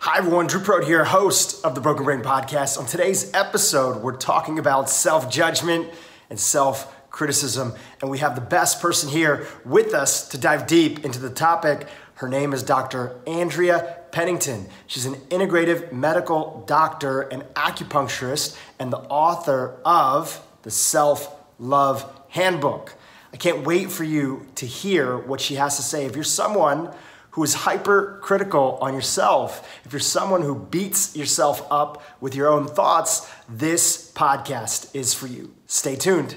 Hi, everyone. Dhru Purohit here, host of the Broken Brain Podcast. On today's episode, we're talking about self judgment and self criticism. And we have the best person here with us to dive deep into the topic. Her name is Dr. Andrea Pennington. She's an integrative medical doctor and acupuncturist and the author of the Self Love Handbook. I can't wait for you to hear what she has to say. If you're someone who is hypercritical on yourself, if you're someone who beats yourself up with your own thoughts, this podcast is for you. Stay tuned.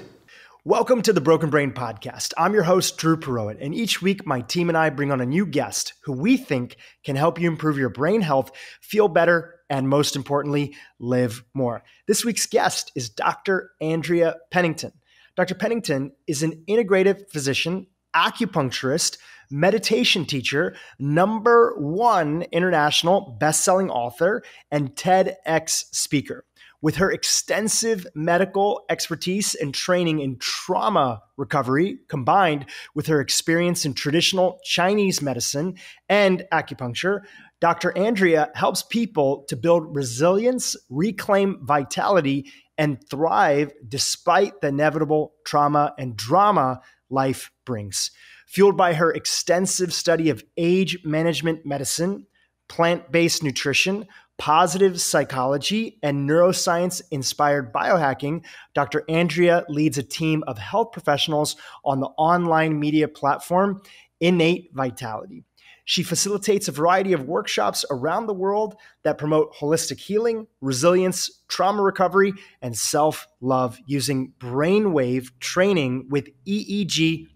Welcome to the Broken Brain Podcast. I'm your host, Dhru Purohit, and each week my team and I bring on a new guest who we think can help you improve your brain health, feel better, and most importantly, live more. This week's guest is Dr. Andrea Pennington. Dr. Pennington is an integrative physician, acupuncturist, meditation teacher, number one international best-selling author, and TEDx speaker. With her extensive medical expertise and training in trauma recovery, combined with her experience in traditional Chinese medicine and acupuncture, Dr. Andrea helps people to build resilience, reclaim vitality, and thrive despite the inevitable trauma and drama life brings fueled by her extensive study of age management medicine, plant based nutrition, positive psychology, and neuroscience inspired biohacking, Dr. Andrea leads a team of health professionals on the online media platform Innate Vitality. She facilitates a variety of workshops around the world that promote holistic healing, resilience, trauma recovery, and self love using brainwave training with EEG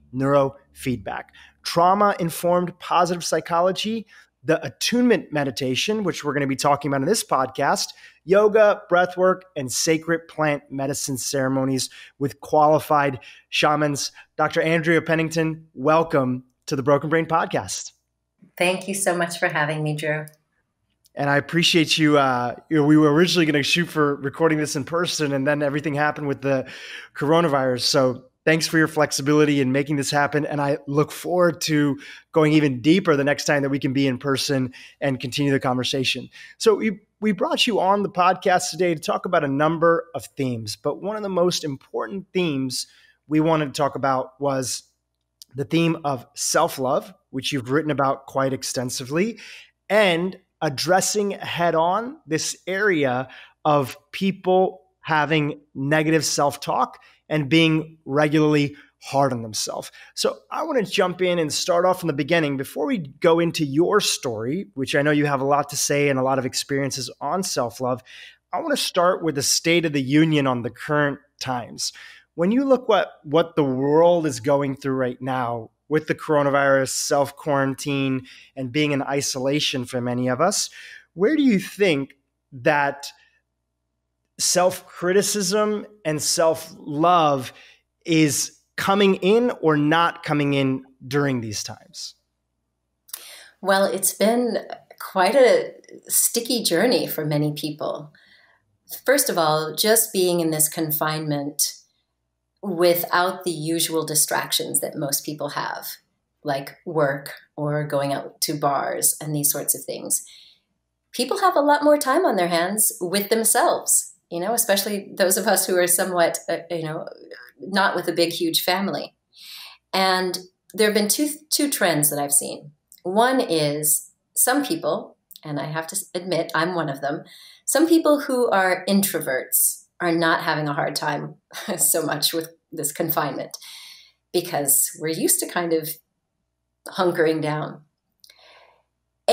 neurofeedback. Trauma informed positive psychology, the attunement meditation, which we're going to be talking about in this podcast, yoga, breathwork, and sacred plant medicine ceremonies with qualified shamans. Dr. Andrea Pennington, welcome to the Broken Brain Podcast. Thank you so much for having me, Dhru. And I appreciate you. Uh, you know, we were originally going to shoot for recording this in person, and then everything happened with the coronavirus. So thanks for your flexibility in making this happen. And I look forward to going even deeper the next time that we can be in person and continue the conversation. So we we brought you on the podcast today to talk about a number of themes, but one of the most important themes we wanted to talk about was the theme of self love, which you've written about quite extensively, and addressing head on this area of people having negative self talk and being regularly hard on themselves. So I want to jump in and start off from the beginning before we go into your story, which I know you have a lot to say and a lot of experiences on self love. I want to start with the state of the union on the current times. When you look what what the world is going through right now with the coronavirus, self quarantine, and being in isolation for many of us, where do you think that self criticism and self love is coming in or not coming in during these times? Well, it's been quite a sticky journey for many people. First of all, just being in this confinement without the usual distractions that most people have, like work or going out to bars and these sorts of things. People have a lot more time on their hands with themselves you know, especially those of us who are somewhat, uh, you know, not with a big, huge family. And there have been two, two trends that I've seen. One is some people, and I have to admit I'm one of them, some people who are introverts are not having a hard time so much with this confinement because we're used to kind of hunkering down.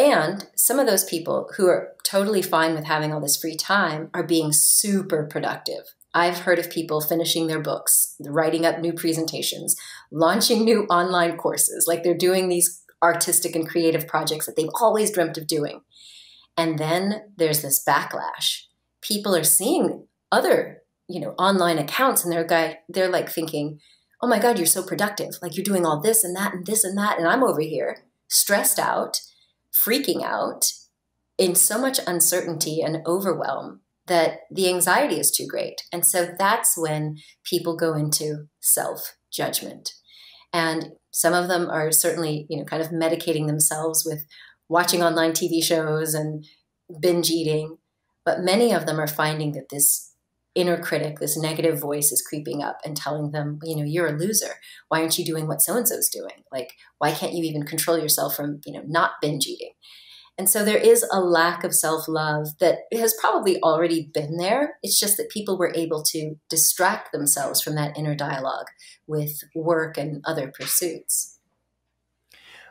And some of those people who are totally fine with having all this free time are being super productive. I've heard of people finishing their books, writing up new presentations, launching new online courses, like they're doing these artistic and creative projects that they've always dreamt of doing. And then there's this backlash. People are seeing other, you know, online accounts and they're guy they're like thinking, "Oh my god, you're so productive. Like you're doing all this and that and this and that and I'm over here stressed out freaking out in so much uncertainty and overwhelm that the anxiety is too great. And so that's when people go into self judgment. And some of them are certainly, you know, kind of medicating themselves with watching online TV shows and binge eating, but many of them are finding that this inner critic, this negative voice is creeping up and telling them, you know, you're a loser. Why aren't you doing what so and so's doing? Like, why can't you even control yourself from, you know, not binge eating? And so there is a lack of self love that has probably already been there. It's just that people were able to distract themselves from that inner dialogue with work and other pursuits.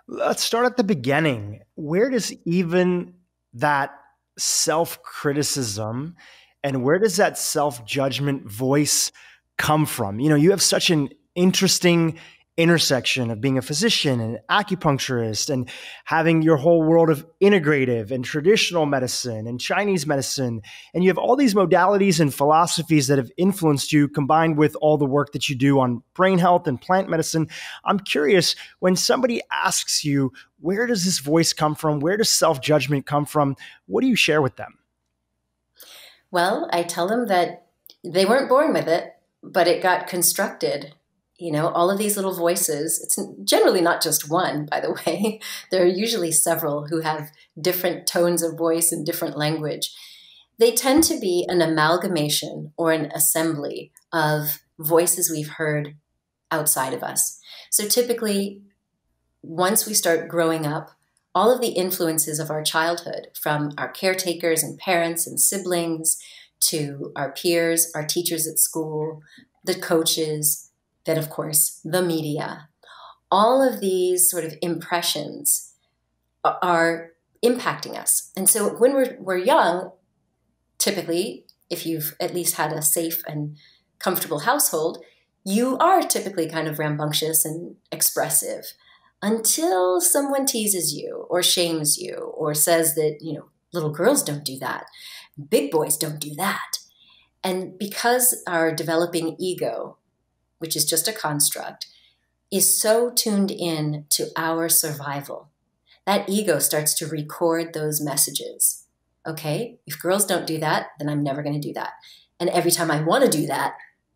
Let's start at the beginning. Where does even that self criticism and where does that self judgment voice come from? You know, you have such an interesting intersection of being a physician and an acupuncturist and having your whole world of integrative and traditional medicine and Chinese medicine. And you have all these modalities and philosophies that have influenced you combined with all the work that you do on brain health and plant medicine. I'm curious when somebody asks you, where does this voice come from? Where does self judgment come from? What do you share with them? Well, I tell them that they weren't born with it, but it got constructed you know all of these little voices. It's generally not just one by the way. There are usually several who have different tones of voice and different language. They tend to be an amalgamation or an assembly of voices we've heard outside of us. So typically once we start growing up all of the influences of our childhood from our caretakers and parents and siblings to our peers our teachers at school the coaches then, of course, the media. All of these sort of impressions are impacting us. And so when we're, we're young, typically, if you've at least had a safe and comfortable household, you are typically kind of rambunctious and expressive until someone teases you or shames you or says that, you know, little girls don't do that, big boys don't do that. And because our developing ego which is just a construct, is so tuned in to our survival. That ego starts to record those messages. Okay, if girls don't do that, then I'm never going to do that. And every time I want to do that,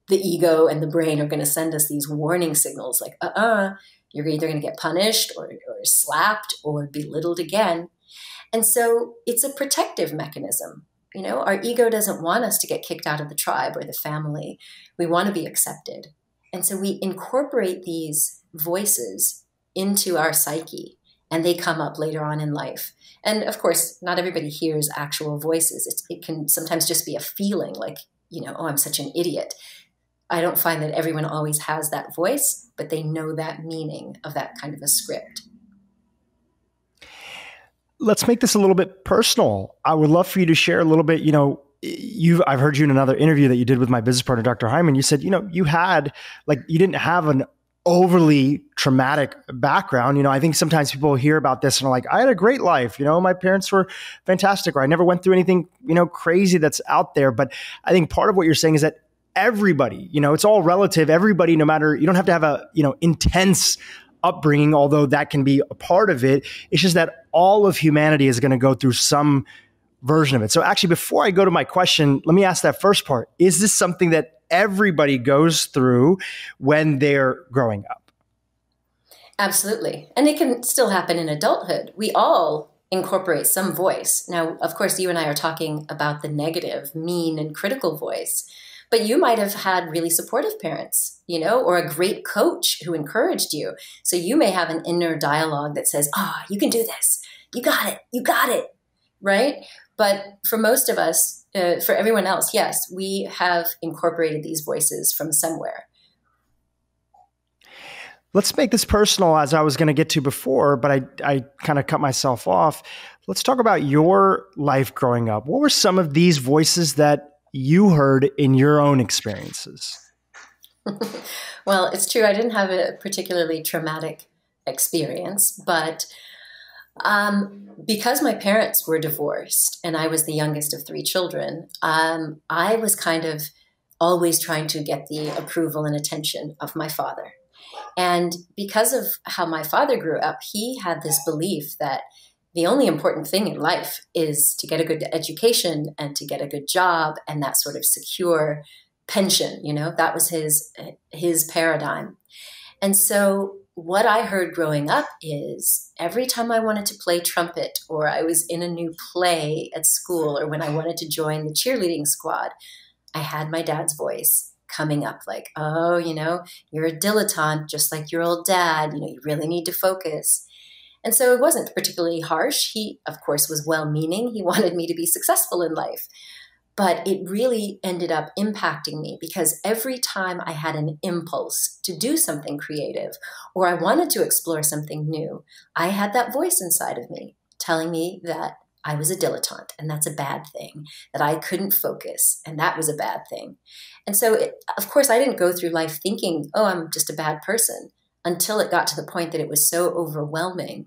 the ego and the brain are going to send us these warning signals like, uh uh-uh, uh, you are either going to get punished or, or slapped or belittled again. And so it's a protective mechanism. You know, our ego doesn't want us to get kicked out of the tribe or the family. We want to be accepted. And so we incorporate these voices into our psyche and they come up later on in life. And of course, not everybody hears actual voices. It's, it can sometimes just be a feeling like, you know, oh, I'm such an idiot. I don't find that everyone always has that voice, but they know that meaning of that kind of a script. Let's make this a little bit personal. I would love for you to share a little bit, you know, you I've heard you in another interview that you did with my business partner Dr. Hyman you said you know you had like you didn't have an overly traumatic background you know I think sometimes people hear about this and are like I had a great life you know my parents were fantastic or I never went through anything you know crazy that's out there but I think part of what you're saying is that everybody you know it's all relative everybody no matter you don't have to have a you know intense upbringing although that can be a part of it it's just that all of humanity is going to go through some version of it. So, actually, before I go to my question, let me ask that first part Is this something that everybody goes through when they're growing up? Absolutely. And it can still happen in adulthood. We all incorporate some voice. Now, of course, you and I are talking about the negative, mean, and critical voice. But you might have had really supportive parents, you know, or a great coach who encouraged you. So you may have an inner dialogue that says, ah, oh, you can do this. You got it. You got it. Right. But for most of us, uh, for everyone else, yes, we have incorporated these voices from somewhere. Let's make this personal as I was going to get to before, but I, I kind of cut myself off. Let's talk about your life growing up. What were some of these voices that you heard in your own experiences? well, it's true. I didn't have a particularly traumatic experience, but um, because my parents were divorced and I was the youngest of three children, um, I was kind of always trying to get the approval and attention of my father. And because of how my father grew up, he had this belief that the only important thing in life is to get a good education and to get a good job and that sort of secure pension. You know, that was his his paradigm. And so what I heard growing up is every time I wanted to play trumpet or I was in a new play at school or when I wanted to join the cheerleading squad, I had my dad's voice coming up like, oh, you know, you're a dilettante just like your old dad. You know, you really need to focus. And so it wasn't particularly harsh. He, of course, was well meaning. He wanted me to be successful in life. But it really ended up impacting me because every time I had an impulse to do something creative or I wanted to explore something new, I had that voice inside of me telling me that I was a dilettante and that's a bad thing, that I couldn't focus and that was a bad thing. And so, it, of course, I didn't go through life thinking, oh, I'm just a bad person until it got to the point that it was so overwhelming.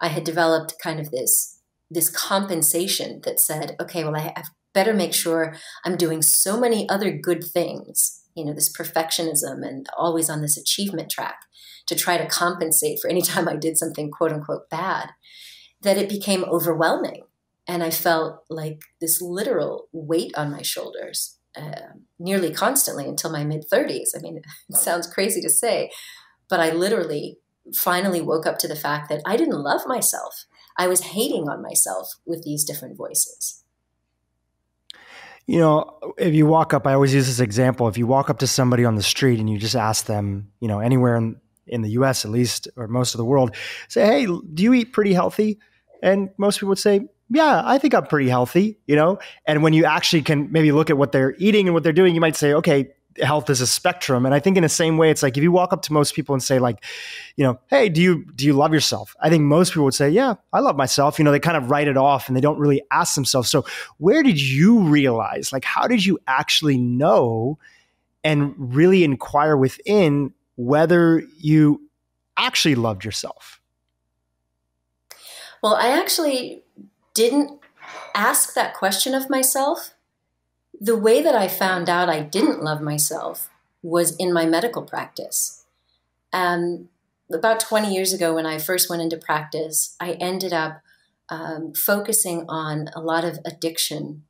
I had developed kind of this this compensation that said, okay, well, I better make sure I'm doing so many other good things, you know, this perfectionism and always on this achievement track to try to compensate for any time I did something quote unquote bad, that it became overwhelming. And I felt like this literal weight on my shoulders uh, nearly constantly until my mid 30s. I mean, it sounds crazy to say, but I literally finally woke up to the fact that I didn't love myself. I was hating on myself with these different voices you know, if you walk up, I always use this example. If you walk up to somebody on the street and you just ask them, you know, anywhere in, in the US at least, or most of the world, say, hey, do you eat pretty healthy? And most people would say, yeah, I think I'm pretty healthy, you know? And when you actually can maybe look at what they're eating and what they're doing, you might say, okay, health is a spectrum. And i think in the same way it's like if you walk up to most people and say like you know hey do you do you love yourself? I think most people would say yeah i love myself. You know they kind of write it off and they don't really ask themselves so where did you realize like how did you actually know and really inquire within whether you actually loved yourself? Well i actually didn't ask that question of myself the way that I found out I didn't love myself was in my medical practice. Um, about 20 years ago, when I first went into practice, I ended up um, focusing on a lot of addiction,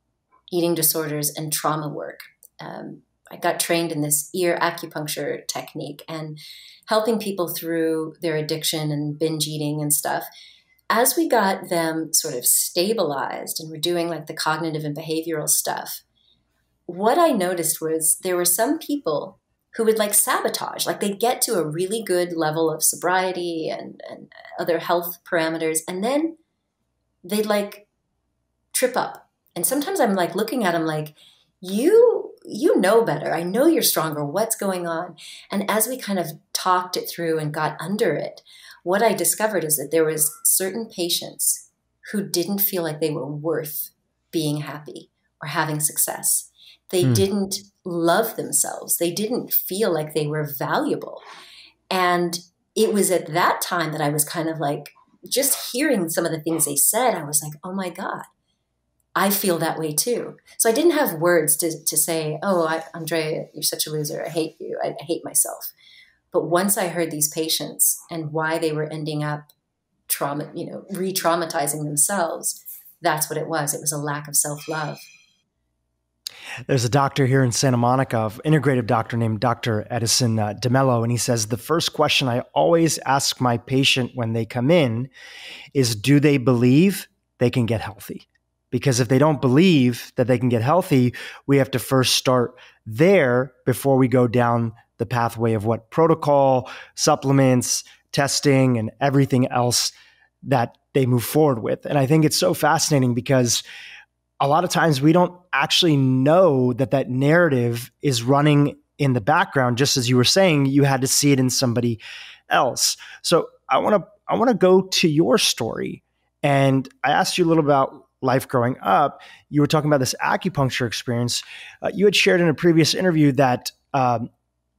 eating disorders, and trauma work. Um, I got trained in this ear acupuncture technique and helping people through their addiction and binge eating and stuff. As we got them sort of stabilized and we're doing like the cognitive and behavioral stuff, what I noticed was there were some people who would like sabotage, like they'd get to a really good level of sobriety and, and other health parameters, and then they'd like trip up. And sometimes I'm like looking at them like, you you know better. I know you're stronger. What's going on? And as we kind of talked it through and got under it, what I discovered is that there was certain patients who didn't feel like they were worth being happy or having success. They hmm. didn't love themselves. They didn't feel like they were valuable. And it was at that time that I was kind of like, just hearing some of the things they said, I was like, oh my God, I feel that way too. So I didn't have words to, to say, oh, I, Andrea, you're such a loser. I hate you. I, I hate myself. But once I heard these patients and why they were ending up trauma, you know, re traumatizing themselves, that's what it was. It was a lack of self love. There's a doctor here in Santa Monica, integrative doctor named Dr. Edison uh, DeMello, and he says the first question I always ask my patient when they come in is, do they believe they can get healthy? Because if they don't believe that they can get healthy, we have to first start there before we go down the pathway of what protocol, supplements, testing, and everything else that they move forward with. And I think it's so fascinating because a lot of times we don't actually know that that narrative is running in the background just as you were saying you had to see it in somebody else. So i want to i want to go to your story. And i asked you a little about life growing up. You were talking about this acupuncture experience. Uh, you had shared in a previous interview that um,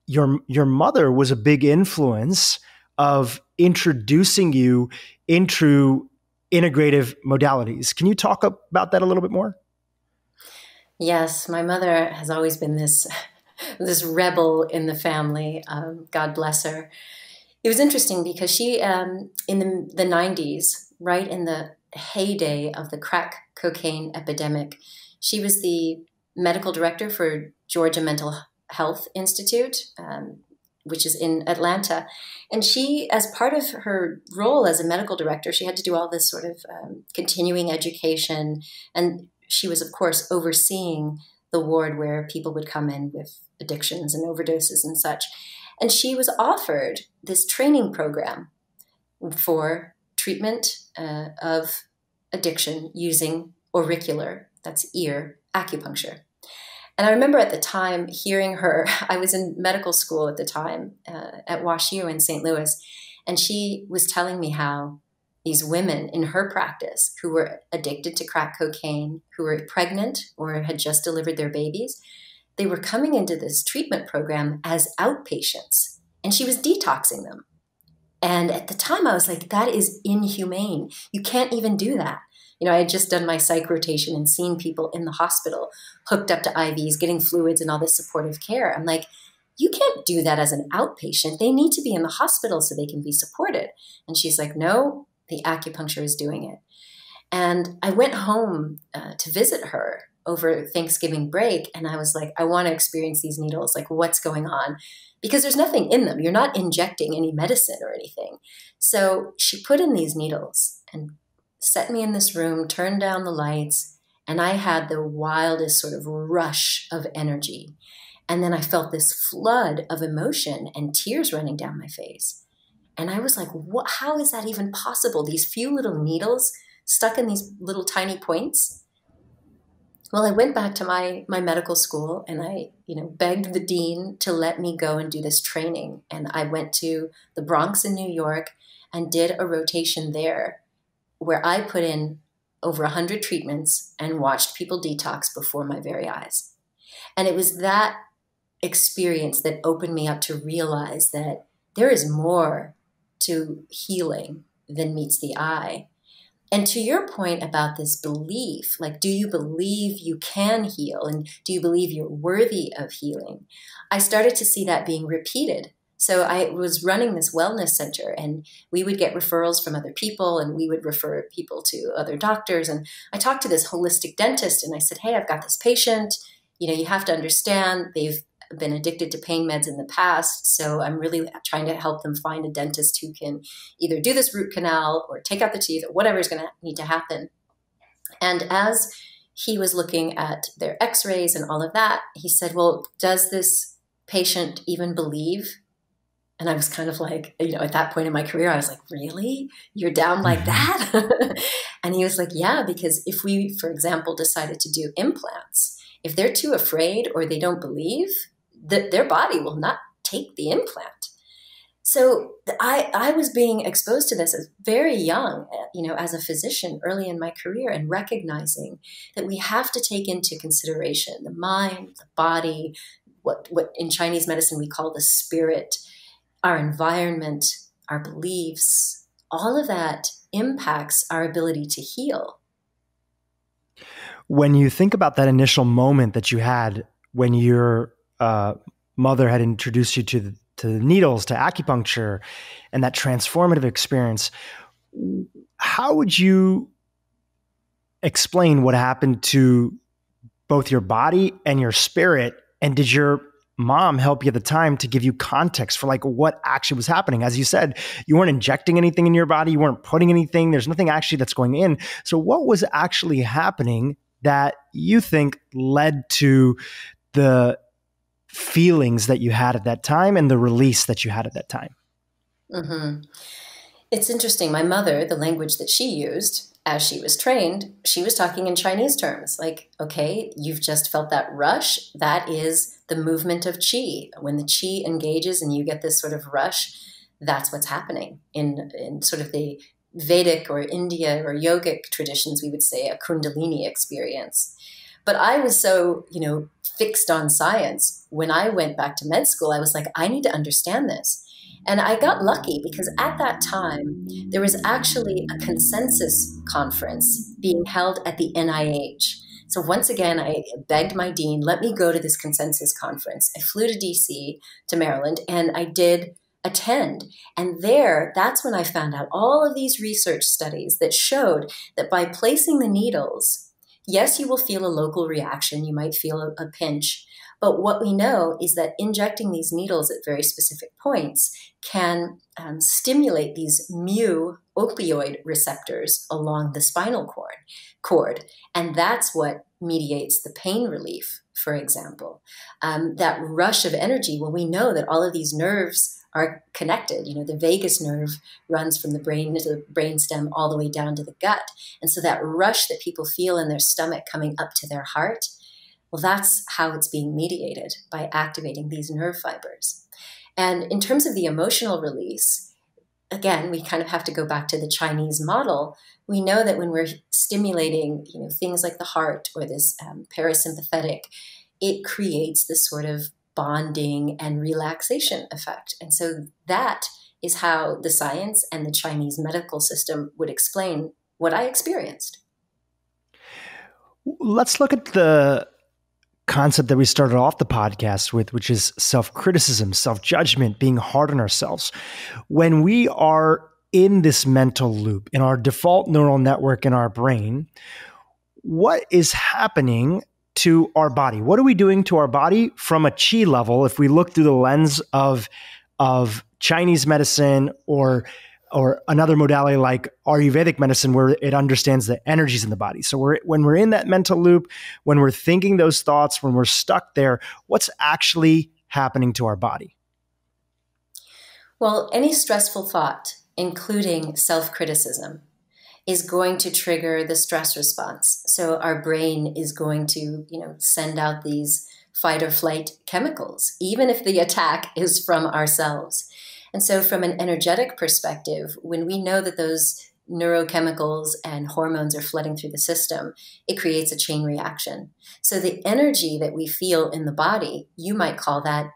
your your mother was a big influence of introducing you into integrative modalities. Can you talk about that a little bit more? Yes, my mother has always been this this rebel in the family. Um, God bless her. It was interesting because she, um, in the, the 90s, right in the heyday of the crack cocaine epidemic, she was the medical director for Georgia Mental Health Institute. Um, which is in Atlanta. And she, as part of her role as a medical director, she had to do all this sort of um, continuing education. And she was, of course, overseeing the ward where people would come in with addictions and overdoses and such. And she was offered this training program for treatment uh, of addiction using auricular, that's ear, acupuncture. And I remember at the time hearing her, I was in medical school at the time uh, at WashU in St. Louis, and she was telling me how these women in her practice who were addicted to crack cocaine, who were pregnant or had just delivered their babies, they were coming into this treatment program as outpatients, and she was detoxing them. And at the time, I was like, that is inhumane. You can't even do that. You know, I had just done my psych rotation and seen people in the hospital hooked up to IVs, getting fluids and all this supportive care. I'm like, you can't do that as an outpatient. They need to be in the hospital so they can be supported. And she's like, no, the acupuncture is doing it. And I went home uh, to visit her over Thanksgiving break, and I was like, I want to experience these needles. Like, what's going on? Because there's nothing in them. You're not injecting any medicine or anything. So she put in these needles and set me in this room, turned down the lights, and I had the wildest sort of rush of energy. And then I felt this flood of emotion and tears running down my face. And I was like, what, how is that even possible? These few little needles stuck in these little tiny points. Well, I went back to my, my medical school and I, you know, begged the dean to let me go and do this training. And I went to the Bronx in New York and did a rotation there where I put in over 100 treatments and watched people detox before my very eyes. And it was that experience that opened me up to realize that there is more to healing than meets the eye. And to your point about this belief, like, do you believe you can heal? And do you believe you're worthy of healing? I started to see that being repeated so I was running this wellness center, and we would get referrals from other people, and we would refer people to other doctors. And I talked to this holistic dentist, and I said, Hey, I've got this patient. You know, you have to understand they've been addicted to pain meds in the past. So I'm really trying to help them find a dentist who can either do this root canal or take out the teeth or whatever is going to need to happen. And as he was looking at their x rays and all of that, he said, Well, does this patient even believe and I was kind of like, you know, at that point in my career, I was like, really? You're down like mm-hmm. that? and he was like, yeah, because if we, for example, decided to do implants, if they're too afraid or they don't believe, that their body will not take the implant. So I, I was being exposed to this as very young, you know, as a physician early in my career and recognizing that we have to take into consideration the mind, the body, what, what in Chinese medicine we call the spirit, our environment, our beliefs, all of that impacts our ability to heal. When you think about that initial moment that you had when your uh, mother had introduced you to the, to the needles, to acupuncture, and that transformative experience, how would you explain what happened to both your body and your spirit? And did your mom help you at the time to give you context for like what actually was happening. As you said you weren't injecting anything in your body you weren't putting anything there's nothing actually that's going in. So what was actually happening that you think led to the feelings that you had at that time and the release that you had at that time? Mm-hmm. it's interesting. My mother the language that she used as she was trained, she was talking in Chinese terms. Like, okay, you've just felt that rush. That is the movement of qi. When the qi engages and you get this sort of rush, that's what's happening in, in sort of the Vedic or India or yogic traditions, we would say a Kundalini experience. But I was so, you know, fixed on science. When I went back to med school, I was like, I need to understand this. And I got lucky because at that time, there was actually a consensus conference being held at the NIH. So once again, I begged my dean, let me go to this consensus conference. I flew to DC, to Maryland, and I did attend. And there, that's when I found out all of these research studies that showed that by placing the needles, Yes, you will feel a local reaction. You might feel a, a pinch. But what we know is that injecting these needles at very specific points can um, stimulate these mu opioid receptors along the spinal cord, cord. And that's what mediates the pain relief, for example. Um, that rush of energy, well, we know that all of these nerves are connected. You know, the vagus nerve runs from the brain to the brainstem all the way down to the gut. And so that rush that people feel in their stomach coming up to their heart, well, that's how it's being mediated by activating these nerve fibers. And in terms of the emotional release, again, we kind of have to go back to the Chinese model. We know that when we're stimulating, you know, things like the heart or this um, parasympathetic, it creates this sort of bonding and relaxation effect. And so that is how the science and the Chinese medical system would explain what I experienced. Let's look at the concept that we started off the podcast with, which is self criticism, self judgment, being hard on ourselves. When we are in this mental loop, in our default neural network in our brain, what is happening to our body? What are we doing to our body from a chi level if we look through the lens of of Chinese medicine or or another modality like Ayurvedic medicine where it understands the energies in the body. So we're, when we're in that mental loop, when we're thinking those thoughts, when we're stuck there, what's actually happening to our body? Well, any stressful thought, including self criticism, is going to trigger the stress response. So our brain is going to, you know, send out these fight or flight chemicals, even if the attack is from ourselves. And so, from an energetic perspective, when we know that those neurochemicals and hormones are flooding through the system, it creates a chain reaction. So, the energy that we feel in the body, you might call that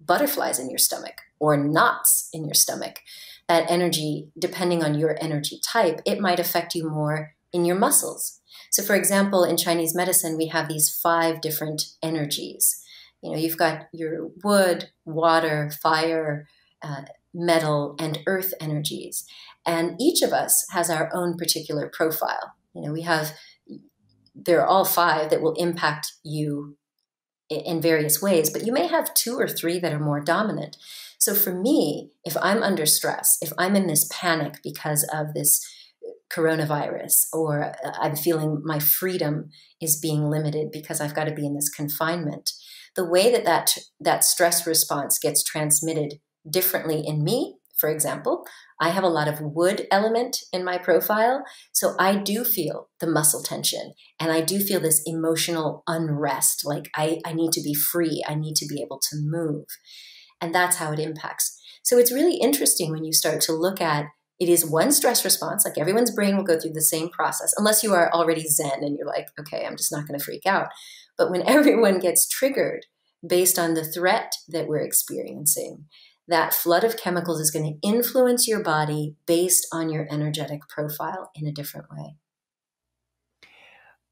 butterflies in your stomach or knots in your stomach that energy, depending on your energy type, it might affect you more in your muscles. So, for example, in Chinese medicine, we have these five different energies. You know, you've got your wood, water, fire, uh, metal, and earth energies. And each of us has our own particular profile. You know, we have, there are all five that will impact you in various ways, but you may have two or three that are more dominant. So for me, if I'm under stress, if I'm in this panic because of this coronavirus, or uh, I'm feeling my freedom is being limited because I've got to be in this confinement, the way that that, that stress response gets transmitted differently in me, for example, I have a lot of wood element in my profile. So I do feel the muscle tension and I do feel this emotional unrest. Like I, I need to be free. I need to be able to move. And that's how it impacts. So it's really interesting when you start to look at it is one stress response. Like everyone's brain will go through the same process, unless you are already Zen and you're like, okay, I'm just not going to freak out. But when everyone gets triggered based on the threat that we're experiencing, that flood of chemicals is going to influence your body based on your energetic profile in a different way.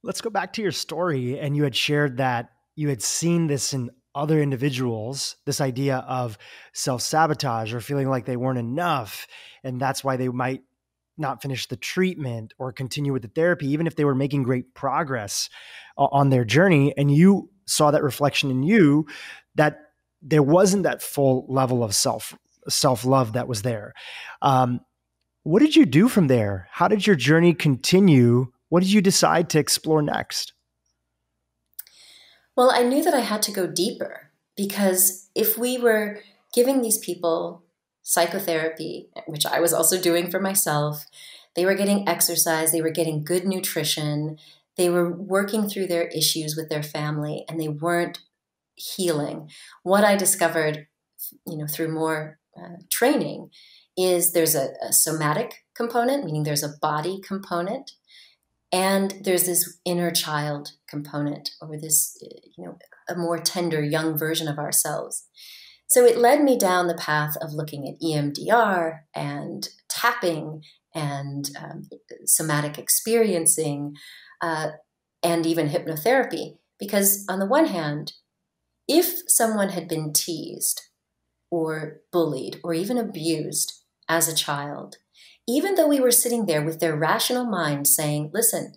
Let's go back to your story. And you had shared that you had seen this in other individuals this idea of self sabotage or feeling like they weren't enough. And that's why they might not finish the treatment or continue with the therapy, even if they were making great progress uh, on their journey. And you saw that reflection in you that there wasn't that full level of self self love that was there. Um, what did you do from there? How did your journey continue? What did you decide to explore next? Well, I knew that I had to go deeper because if we were giving these people psychotherapy, which I was also doing for myself, they were getting exercise, they were getting good nutrition, they were working through their issues with their family, and they weren't healing. What I discovered, you know, through more uh, training is there's a, a somatic component, meaning there's a body component, and there's this inner child component or this you know a more tender young version of ourselves so it led me down the path of looking at emdr and tapping and um, somatic experiencing uh, and even hypnotherapy because on the one hand if someone had been teased or bullied or even abused as a child even though we were sitting there with their rational mind saying, listen,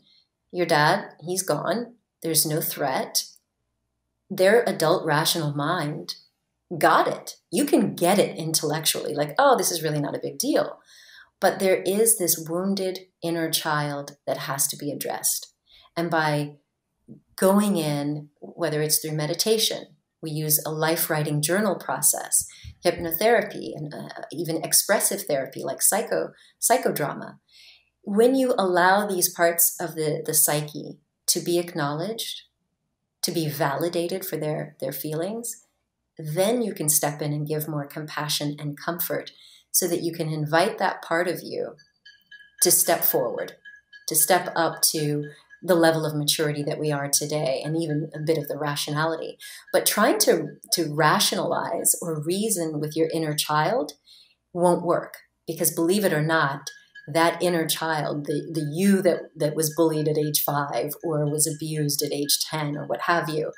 your dad, he's gone. There's no threat. Their adult rational mind got it. You can get it intellectually, like, oh, this is really not a big deal. But there is this wounded inner child that has to be addressed. And by going in, whether it's through meditation, we use a life writing journal process, hypnotherapy, and uh, even expressive therapy like psycho psychodrama. When you allow these parts of the, the psyche to be acknowledged, to be validated for their, their feelings, then you can step in and give more compassion and comfort so that you can invite that part of you to step forward, to step up to the level of maturity that we are today and even a bit of the rationality. But trying to, to rationalize or reason with your inner child won't work because believe it or not, that inner child, the, the you that, that was bullied at age five or was abused at age 10 or what have you,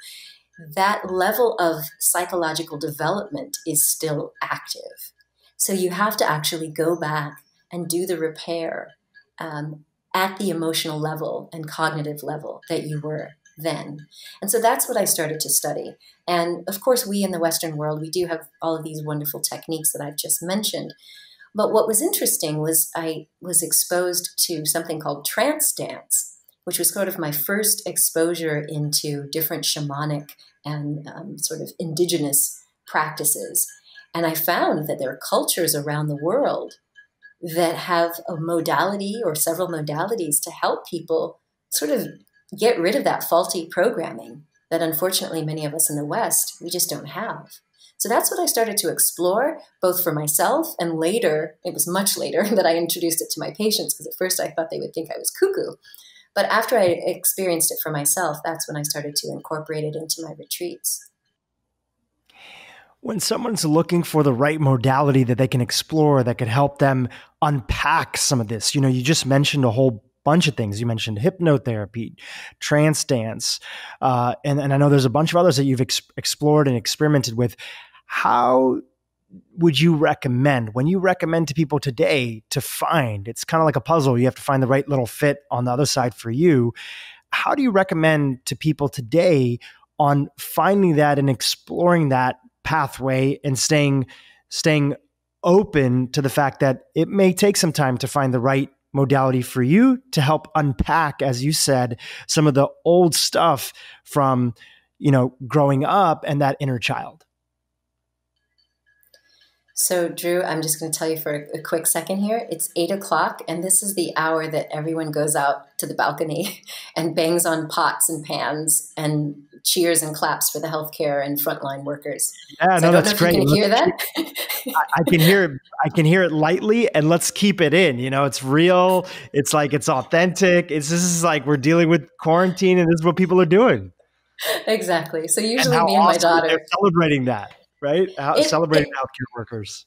that level of psychological development is still active. So you have to actually go back and do the repair um, at the emotional level and cognitive level that you were then. And so that's what I started to study. And of course, we in the Western world, we do have all of these wonderful techniques that I've just mentioned. But what was interesting was I was exposed to something called trance dance, which was sort of my first exposure into different shamanic and um, sort of indigenous practices. And I found that there are cultures around the world that have a modality or several modalities to help people sort of get rid of that faulty programming that unfortunately many of us in the West, we just don't have. So that's what I started to explore, both for myself and later, it was much later that I introduced it to my patients because at first I thought they would think I was cuckoo. But after I experienced it for myself, that's when I started to incorporate it into my retreats. When someone's looking for the right modality that they can explore that could help them unpack some of this, you know, you just mentioned a whole bunch of things. You mentioned hypnotherapy, trance dance, uh, and, and I know there's a bunch of others that you've ex- explored and experimented with. How would you recommend when you recommend to people today to find it's kind of like a puzzle you have to find the right little fit on the other side for you how do you recommend to people today on finding that and exploring that pathway and staying staying open to the fact that it may take some time to find the right modality for you to help unpack as you said some of the old stuff from you know growing up and that inner child so, Dhru, I'm just going to tell you for a quick second here. It's eight o'clock, and this is the hour that everyone goes out to the balcony and bangs on pots and pans and cheers and claps for the healthcare and frontline workers. Yeah, so no, that's great. can hear that? I, can hear it. I can hear it lightly, and let's keep it in. You know, it's real. It's like it's authentic. It's this is like we're dealing with quarantine, and this is what people are doing. Exactly. So usually, me and my daughter are celebrating that right? How, it, celebrating it, healthcare workers.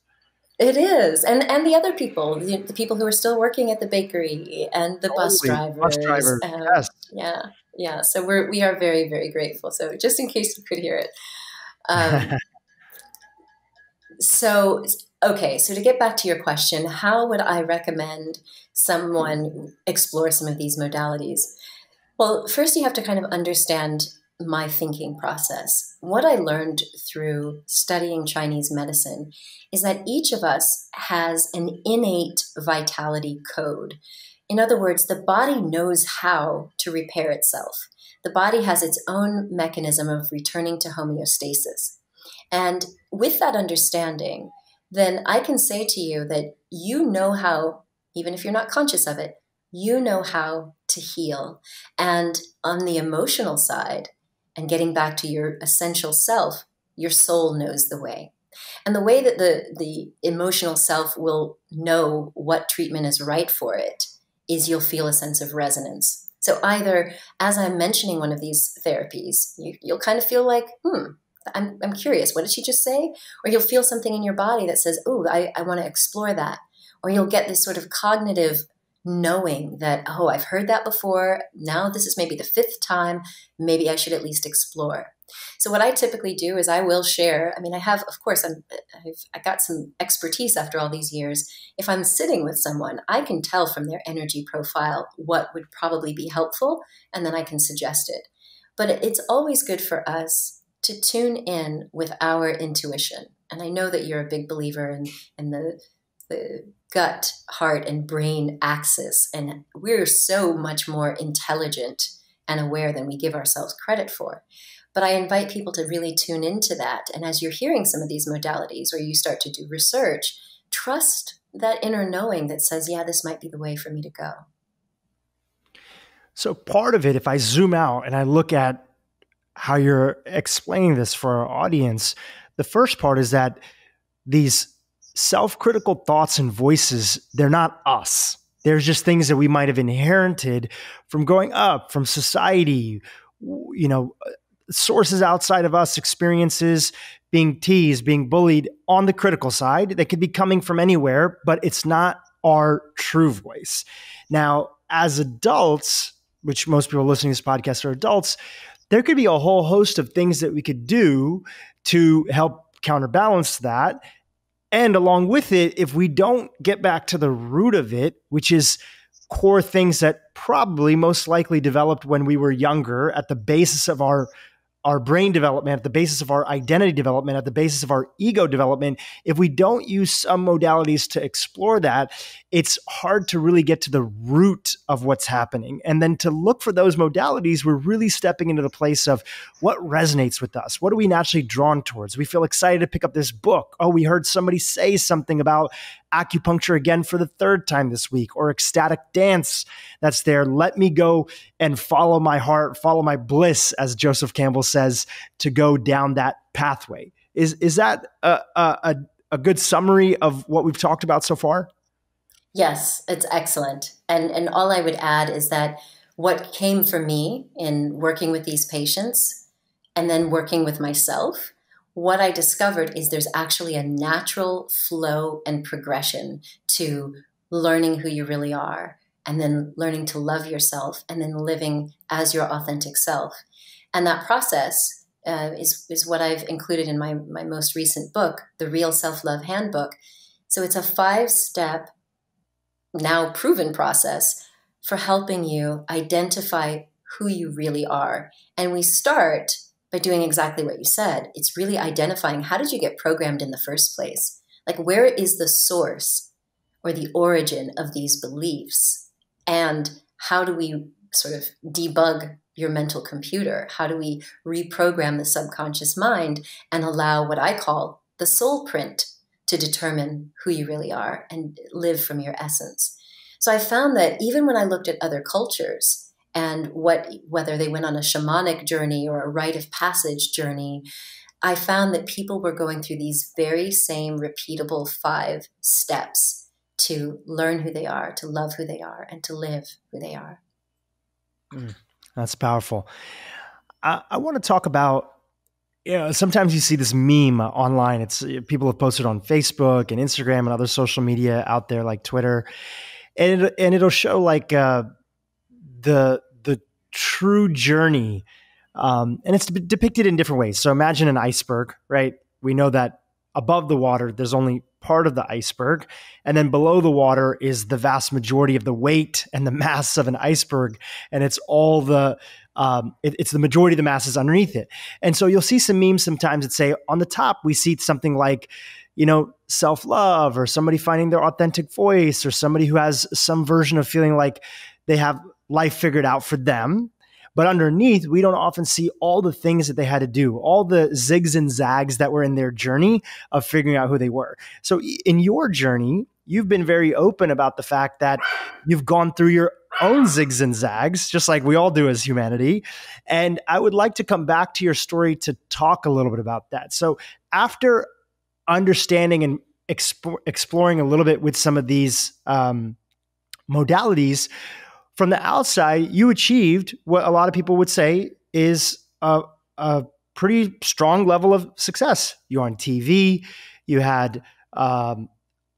It is, and and the other people, the, the, people who are still working at the bakery and the bus drivers. Bus drivers, um, yes. Yeah, yeah. So we're we are very very grateful. So just in case you could hear it. Um, so okay, so to get back to your question, how would I recommend someone explore some of these modalities? Well, first you have to kind of understand my thinking process. What I learned through studying Chinese medicine is that each of us has an innate vitality code. In other words, the body knows how to repair itself. The body has its own mechanism of returning to homeostasis. And with that understanding, then I can say to you that you know how, even if you're not conscious of it, you know how to heal. And on the emotional side, and getting back to your essential self, your soul knows the way. And the way that the, the emotional self will know what treatment is right for it is you'll feel a sense of resonance. So either as I'm mentioning one of these therapies, you, you'll kind of feel like, hmm, I'm, I'm curious, what did she just say? Or you'll feel something in your body that says, oh, I, I want to explore that. Or you'll get this sort of cognitive knowing that, oh, I've heard that before. Now this is maybe the fifth time. Maybe I should at least explore. So what I typically do is I will share. I mean, I have, of course, I'm, I've I got some expertise after all these years. If I'm sitting with someone, I can tell from their energy profile what would probably be helpful, and then I can suggest it. But it's always good for us to tune in with our intuition. And I know that you're a big believer in, in the the gut, heart, and brain axis. And we're so much more intelligent and aware than we give ourselves credit for. But I invite people to really tune into that. And as you're hearing some of these modalities or you start to do research, trust that inner knowing that says, yeah, this might be the way for me to go. So, part of it, if I zoom out and I look at how you're explaining this for our audience, the first part is that these self critical thoughts and voices, they're not us. There's just things that we might have inherited from growing up, from society, you know, sources outside of us, experiences, being teased, being bullied on the critical side. They could be coming from anywhere, but it's not our true voice. Now, as adults, which most people listening to this podcast are adults, there could be a whole host of things that we could do to help counterbalance that. And along with it, if we don't get back to the root of it, which is core things that probably most likely developed when we were younger at the basis of our our brain development, at the basis of our identity development, at the basis of our ego development, if we don't use some modalities to explore that, it's hard to really get to the root of what's happening. And then to look for those modalities, we're really stepping into the place of what resonates with us. What are we naturally drawn towards? We feel excited to pick up this book. Oh, we heard somebody say something about acupuncture again for the third time this week, or ecstatic dance that's there. Let me go and follow my heart, follow my bliss, as Joseph Campbell says, to go down that pathway. Is is that a, a, a good summary of what we've talked about so far? Yes, it's excellent. And and all I would add is that what came for me in working with these patients and then working with myself what I discovered is there's actually a natural flow and progression to learning who you really are and then learning to love yourself and then living as your authentic self. And that process uh, is, is what I've included in my, my most recent book, The Real Self Love Handbook. So it's a five step, now proven process for helping you identify who you really are. And we start by doing exactly what you said. It's really identifying how did you get programmed in the first place? Like, where is the source or the origin of these beliefs? And how do we sort of debug your mental computer? How do we reprogram the subconscious mind and allow what I call the soul print to determine who you really are and live from your essence? So I found that even when I looked at other cultures, and what whether they went on a shamanic journey or a rite of passage journey i found that people were going through these very same repeatable five steps to learn who they are to love who they are and to live who they are mm, that's powerful i, I want to talk about you know, sometimes you see this meme online. It's people have posted on Facebook and Instagram and other social media out there like Twitter, and it, and it'll show like uh, the the true journey, um, and it's depicted in different ways. So imagine an iceberg, right? We know that above the water, there's only part of the iceberg, and then below the water is the vast majority of the weight and the mass of an iceberg, and it's all the um, it, it's the majority of the masses underneath it. And so you'll see some memes sometimes that say on the top we see something like you know, self love or somebody finding their authentic voice or somebody who has some version of feeling like they have life figured out for them. But underneath, we don't often see all the things that they had to do, all the zigs and zags that were in their journey of figuring out who they were. So, in your journey, you've been very open about the fact that you've gone through your own zigs and zags, just like we all do as humanity. And I would like to come back to your story to talk a little bit about that. So, after understanding and exploring a little bit with some of these um, modalities, from the outside, you achieved what a lot of people would say is a, a pretty strong level of success. You're on TV, you had um,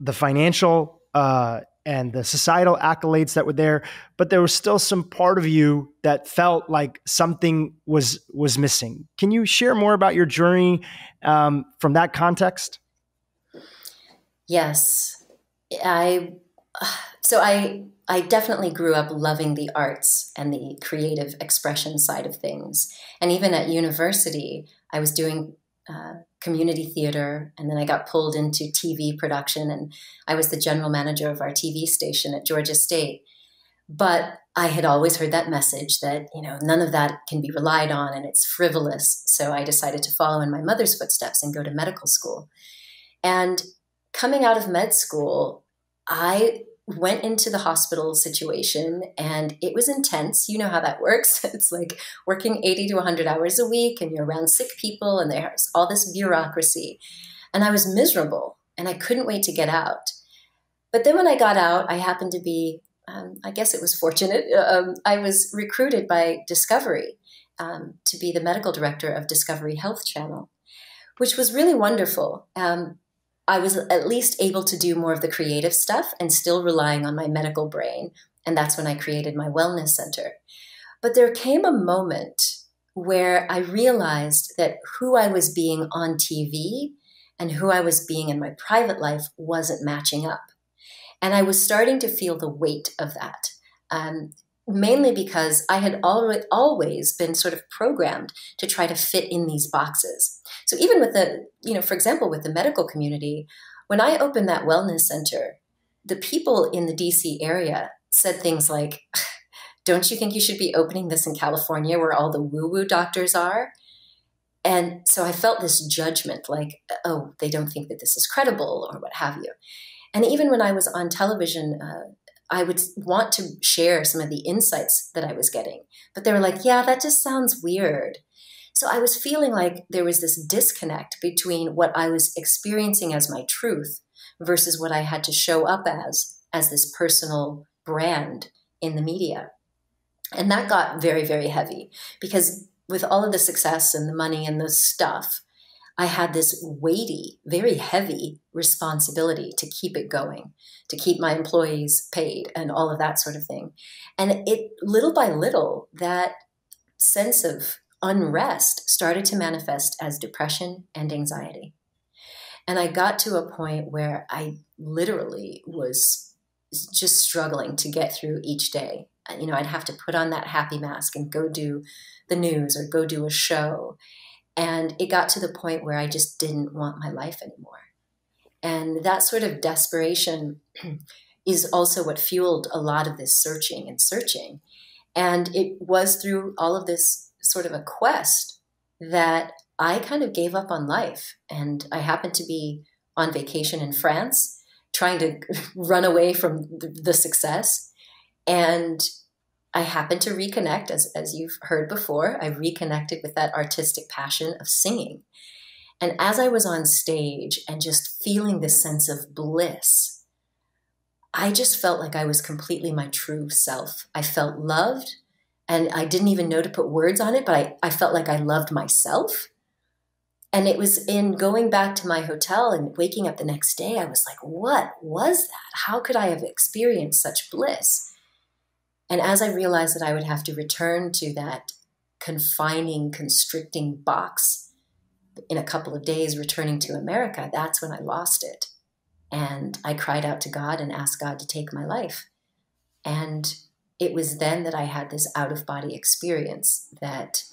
the financial uh, and the societal accolades that were there, but there was still some part of you that felt like something was was missing. Can you share more about your journey um, from that context? Yes, I. So I I definitely grew up loving the arts and the creative expression side of things, and even at university, I was doing uh, community theater, and then I got pulled into TV production, and I was the general manager of our TV station at Georgia State. But I had always heard that message that you know none of that can be relied on, and it's frivolous. So I decided to follow in my mother's footsteps and go to medical school. And coming out of med school, I went into the hospital situation and it was intense. You know how that works. It's like working 80 to 100 hours a week and you're around sick people and there's all this bureaucracy. And I was miserable and I couldn't wait to get out. But then when I got out, I happened to be, um, I guess it was fortunate, um, I was recruited by Discovery um, to be the medical director of Discovery Health Channel, which was really wonderful. I was at least able to do more of the creative stuff and still relying on my medical brain. And that's when I created my wellness center. But there came a moment where I realized that who I was being on TV and who I was being in my private life wasn't matching up. And I was starting to feel the weight of that. Um, mainly because I had always been sort of programmed to try to fit in these boxes. So even with the, you know, for example, with the medical community, when I opened that wellness center, the people in the DC area said things like, Don't you think you should be opening this in California where all the woo woo doctors are? And so I felt this judgment like, oh, they don't think that this is credible or what have you. And even when I was on television, uh, I would want to share some of the insights that I was getting. But they were like, yeah, that just sounds weird. So I was feeling like there was this disconnect between what I was experiencing as my truth versus what I had to show up as, as this personal brand in the media. And that got very, very heavy because with all of the success and the money and the stuff, I had this weighty, very heavy responsibility to keep it going, to keep my employees paid and all of that sort of thing. And it little by little, that sense of unrest started to manifest as depression and anxiety. And I got to a point where I literally was just struggling to get through each day. You know, I'd have to put on that happy mask and go do the news or go do a show. And it got to the point where I just didn't want my life anymore. And that sort of desperation is also what fueled a lot of this searching and searching. And it was through all of this sort of a quest that I kind of gave up on life. And I happened to be on vacation in France, trying to run away from the success. And I happened to reconnect, as, as you've heard before, I reconnected with that artistic passion of singing. And as I was on stage and just feeling this sense of bliss, I just felt like I was completely my true self. I felt loved, and I didn't even know to put words on it, but I, I felt like I loved myself. And it was in going back to my hotel and waking up the next day, I was like, what was that? How could I have experienced such bliss? And as I realized that I would have to return to that confining, constricting box in a couple of days, returning to America, that's when I lost it. And I cried out to God and asked God to take my life. And it was then that I had this out of body experience that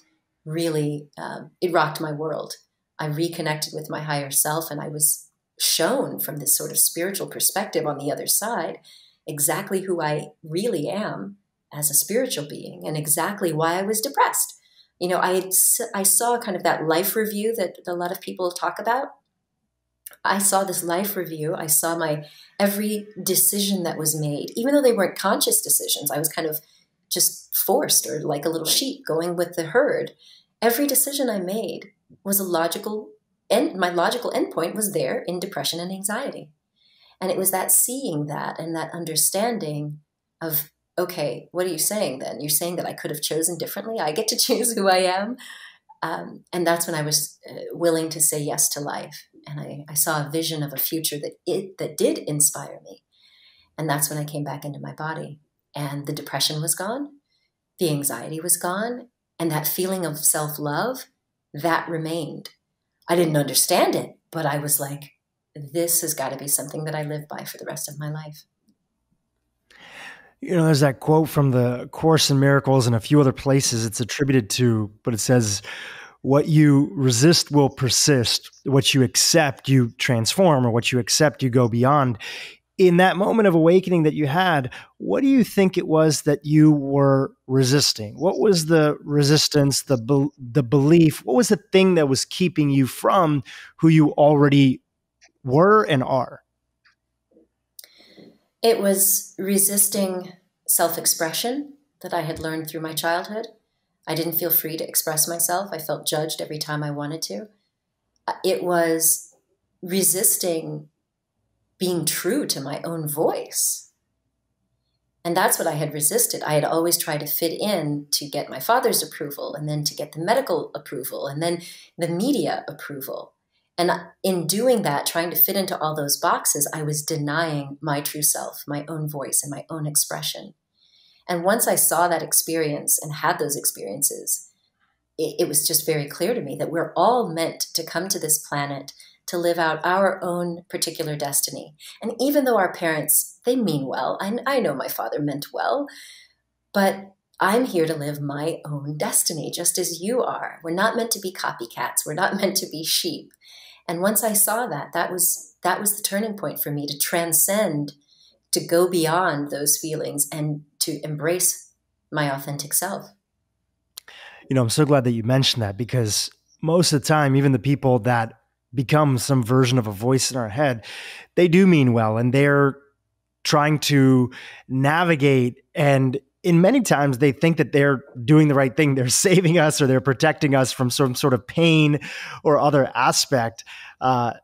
really um, it rocked my world. I reconnected with my higher self, and I was shown from this sort of spiritual perspective on the other side exactly who I really am as a spiritual being and exactly why I was depressed. You know, I, I saw kind of that life review that a lot of people talk about. I saw this life review. I saw my every decision that was made, even though they weren't conscious decisions. I was kind of just forced or like a little sheep going with the herd. Every decision I made was a logical and my logical endpoint was there in depression and anxiety. And it was that seeing that and that understanding of okay, what are you saying then? You're saying that I could have chosen differently? I get to choose who I am? Um, and that's when I was uh, willing to say yes to life. And I, I, saw a vision of a future that it that did inspire me. And that's when I came back into my body. And the depression was gone, the anxiety was gone, and that feeling of self love, that remained. I didn't understand it, but I was like, this has got to be something that I live by for the rest of my life. You know, there's that quote from the Course in Miracles and a few other places it's attributed to, but it says, What you resist will persist. What you accept, you transform, or what you accept, you go beyond. In that moment of awakening that you had, what do you think it was that you were resisting? What was the resistance, the, be- the belief? What was the thing that was keeping you from who you already were and are? It was resisting self expression that I had learned through my childhood. I didn't feel free to express myself. I felt judged every time I wanted to. Uh, it was resisting being true to my own voice. And that's what I had resisted. I had always tried to fit in to get my father's approval and then to get the medical approval and then the media approval. And in doing that, trying to fit into all those boxes, I was denying my true self, my own voice, and my own expression. And once I saw that experience and had those experiences, it, it, was just very clear to me that we're all meant to come to this planet to live out our own particular destiny. And even though our parents, they mean well, I, I know my father meant well, but I'm here to live my own destiny, just as you are. We're not meant to be copycats. We're not meant to be sheep. And once I saw that, that was that was the turning point for me to transcend, to go beyond those feelings and to embrace my authentic self. You know, I'm so glad that you mentioned that because most of the time, even the people that become some version of a voice in our head, they do mean well and they're trying to navigate and in many times they think that they're doing the right thing. They're saving us or they're protecting us from some sort of pain or other aspect uh,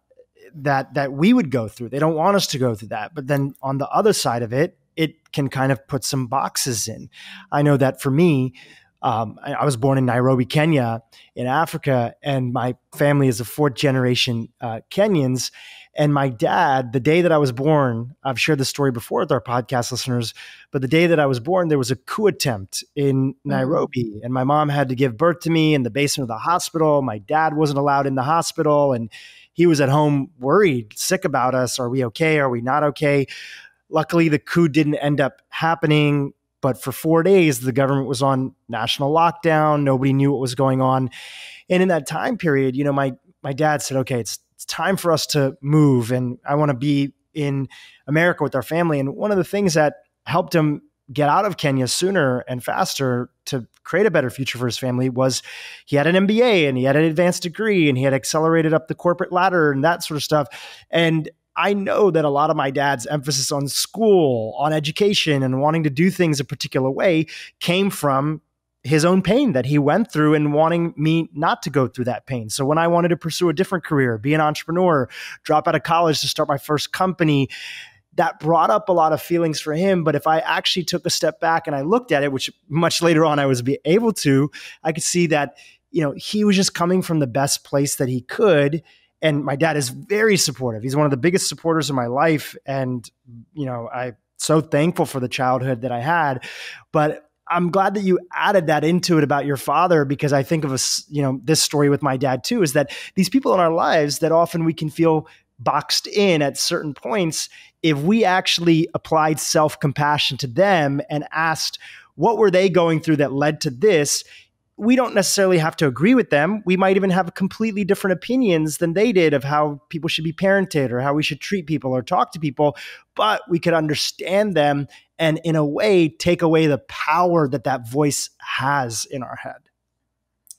that that we would go through. They don't want us to go through that. But then on the other side of it, it can kind of put some boxes in. I know that for me, um, I, was born in Nairobi, Kenya, in Africa, and my family is a fourth generation uh, Kenyans. And my dad, the day that I was born, I've shared this story before with our podcast listeners, but the day that I was born, there was a coup attempt in mm-hmm. Nairobi. And my mom had to give birth to me in the basement of the hospital. My dad wasn't allowed in the hospital. And he was at home worried, sick about us. Are we okay? Are we not okay? Luckily, the coup didn't end up happening. But for four days, the government was on national lockdown. Nobody knew what was going on. And in that time period, you know, my my dad said, okay, it's it's time for us to move and I want to be in America with our family. And one of the things that helped him get out of Kenya sooner and faster to create a better future for his family was he had an MBA and he had an advanced degree and he had accelerated up the corporate ladder and that sort of stuff. And I know that a lot of my dad's emphasis on school, on education, and wanting to do things a particular way came from his own pain that he went through and wanting me not to go through that pain. So when I wanted to pursue a different career, be an entrepreneur, drop out of college to start my first company, that brought up a lot of feelings for him. But if I actually took a step back and I looked at it, which much later on I was able to, I could see that, you know, he was just coming from the best place that he could. And my dad is very supportive. He's one of the biggest supporters of my life. And, you know, I'm so thankful for the childhood that I had. But I'm glad that you added that into it about your father because I think of a you know this story with my dad too is that these people in our lives that often we can feel boxed in at certain points if we actually applied self-compassion to them and asked what were they going through that led to this we don't necessarily have to agree with them. We might even have completely different opinions than they did of how people should be parented or how we should treat people or talk to people, but we could understand them and, in a way, take away the power that that voice has in our head.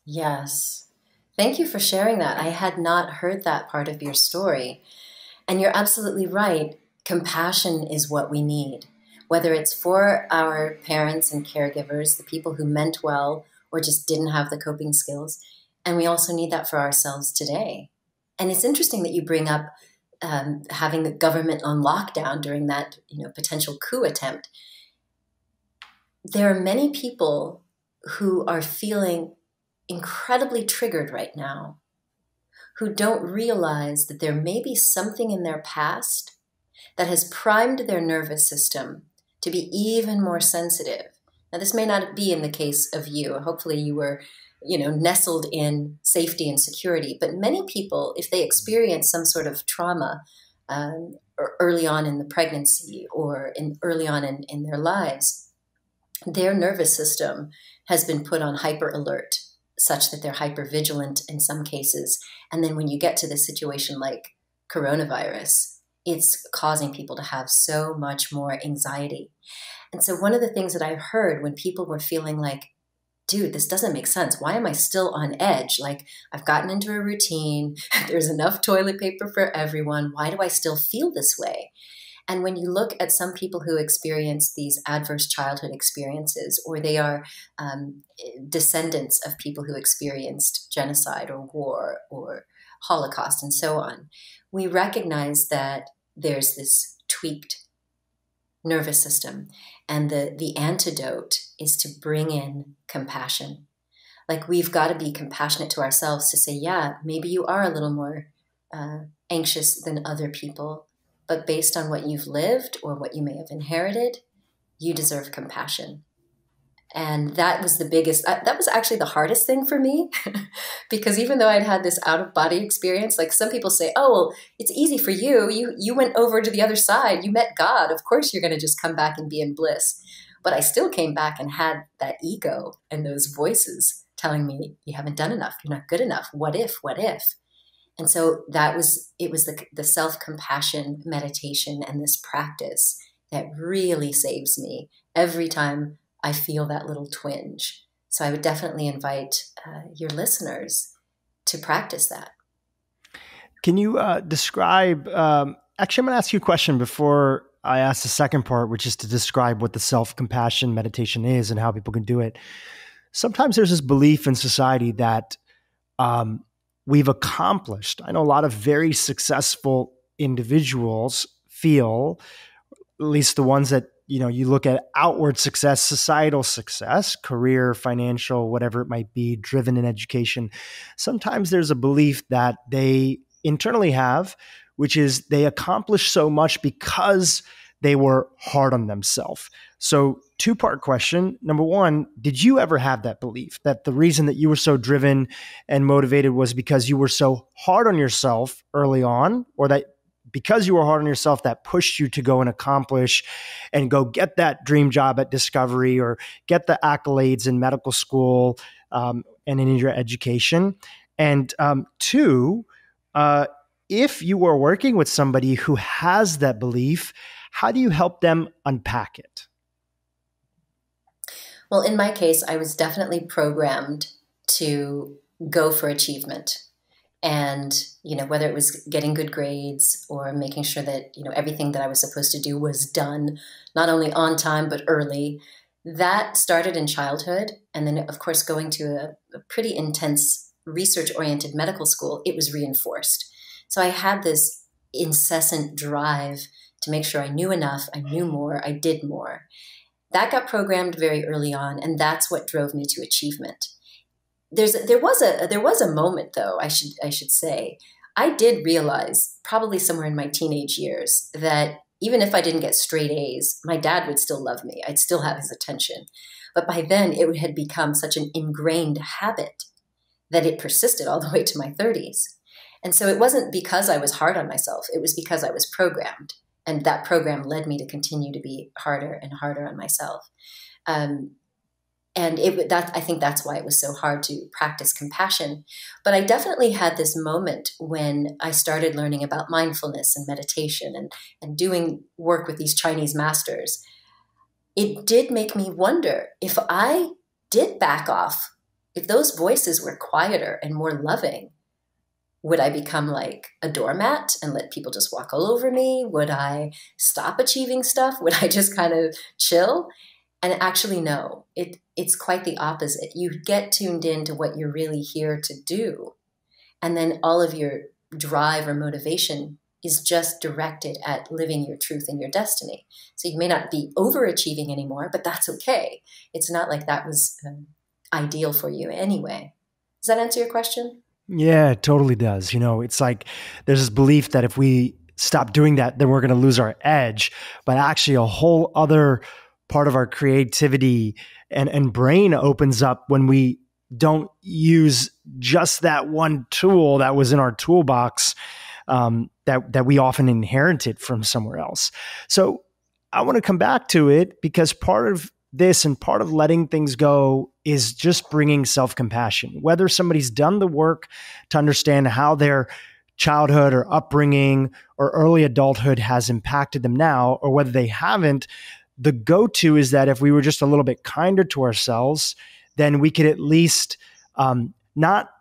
Yes. Thank you for sharing that. I had not heard that part of your story. And you're absolutely right. Compassion is what we need, whether it's for our parents and caregivers, the people who meant well or just didn't have the coping skills. And we also need that for ourselves today. And it's interesting that you bring up um, having the government on lockdown during that you know potential coup attempt. There are many people who are feeling incredibly triggered right now, who don't realize that there may be something in their past that has primed their nervous system to be even more sensitive. Now, this may not be in the case of you. Hopefully, you were, you know, nestled in safety and security. But many people, if they experience some sort of trauma um, early on in the pregnancy or in early on in, in their lives, their nervous system has been put on hyper alert such that they're hyper vigilant in some cases. And then when you get to this situation like coronavirus, it's causing people to have so much more anxiety. And so, one of the things that I heard when people were feeling like, dude, this doesn't make sense. Why am I still on edge? Like, I've gotten into a routine, there's enough toilet paper for everyone. Why do I still feel this way? And when you look at some people who experience these adverse childhood experiences, or they are um, descendants of people who experienced genocide or war or Holocaust and so on, we recognize that there's this tweaked nervous system. And the, the antidote is to bring in compassion. Like we've got to be compassionate to ourselves to say, yeah, maybe you are a little more uh, anxious than other people, but based on what you've lived or what you may have inherited, you deserve compassion and that was the biggest uh, that was actually the hardest thing for me because even though i'd had this out of body experience like some people say oh well it's easy for you. You you went over to the other side. You met god. Of course you're going to just come back and be in bliss. But i still came back and had that ego and those voices telling me you haven't done enough. You're not good enough. What if? What if? And so that was it was the, the self-compassion meditation and this practice that really saves me every time I feel that little twinge. So I would definitely invite uh, your listeners to practice that. Can you uh, describe? Um, actually, I'm going to ask you a question before I ask the second part, which is to describe what the self compassion meditation is and how people can do it. Sometimes there's this belief in society that um, we've accomplished. I know a lot of very successful individuals feel, at least the ones that you know you look at outward success societal success career financial whatever it might be driven in education sometimes there's a belief that they internally have which is they accomplish so much because they were hard on themselves. So two part question. Number one did you ever have that belief that the reason that you were so driven and motivated was because you were so hard on yourself early on or that because you were hard on yourself that pushed you to go and accomplish and go get that dream job at Discovery or get the accolades in medical school um, and in your education. And um, two, uh, if you are working with somebody who has that belief, how do you help them unpack it? Well, in my case, I was definitely programmed to go for achievement and you know whether it was getting good grades or making sure that you know everything that i was supposed to do was done not only on time but early that started in childhood. And then of course going to a, a pretty intense research oriented medical school it was reinforced. So i had this incessant drive to make sure i knew enough i knew more i did more. That got programmed very early on and that's what drove me to achievement there's there was a there was a moment though I should I should say I did realize probably somewhere in my teenage years that even if I didn't get straight A's, my dad would still love me. I'd still have his attention. But by then, it had become such an ingrained habit that it persisted all the way to my 30s. And so it wasn't because I was hard on myself, it was because I was programmed. And that program led me to continue to be harder and harder on myself. Um, and it that I think that's why it was so hard to practice compassion. But I definitely had this moment when I started learning about mindfulness and meditation and and doing work with these Chinese masters. It did make me wonder if I did back off, if those voices were quieter and more loving, would I become like a doormat and let people just walk all over me? Would I stop achieving stuff? Would I just kind of chill? And actually, no, it, it's quite the opposite. You get tuned into what you're really here to do. And then all of your drive or motivation is just directed at living your truth and your destiny. So you may not be overachieving anymore, but that's okay. It's not like that was um, ideal for you anyway. Does that answer your question? Yeah, it totally does. You know, it's like there's this belief that if we stop doing that, then we're going to lose our edge. But actually, a whole other part of our creativity and, and brain opens up when we don't use just that one tool that was in our toolbox um, that that we often inherited from somewhere else. So I want to come back to it because part of this and part of letting things go is just bringing self compassion. Whether somebody's done the work to understand how their childhood or upbringing or early adulthood has impacted them now, or whether they haven't, the go to is that if we were just a little bit kinder to ourselves, then we could at least um, not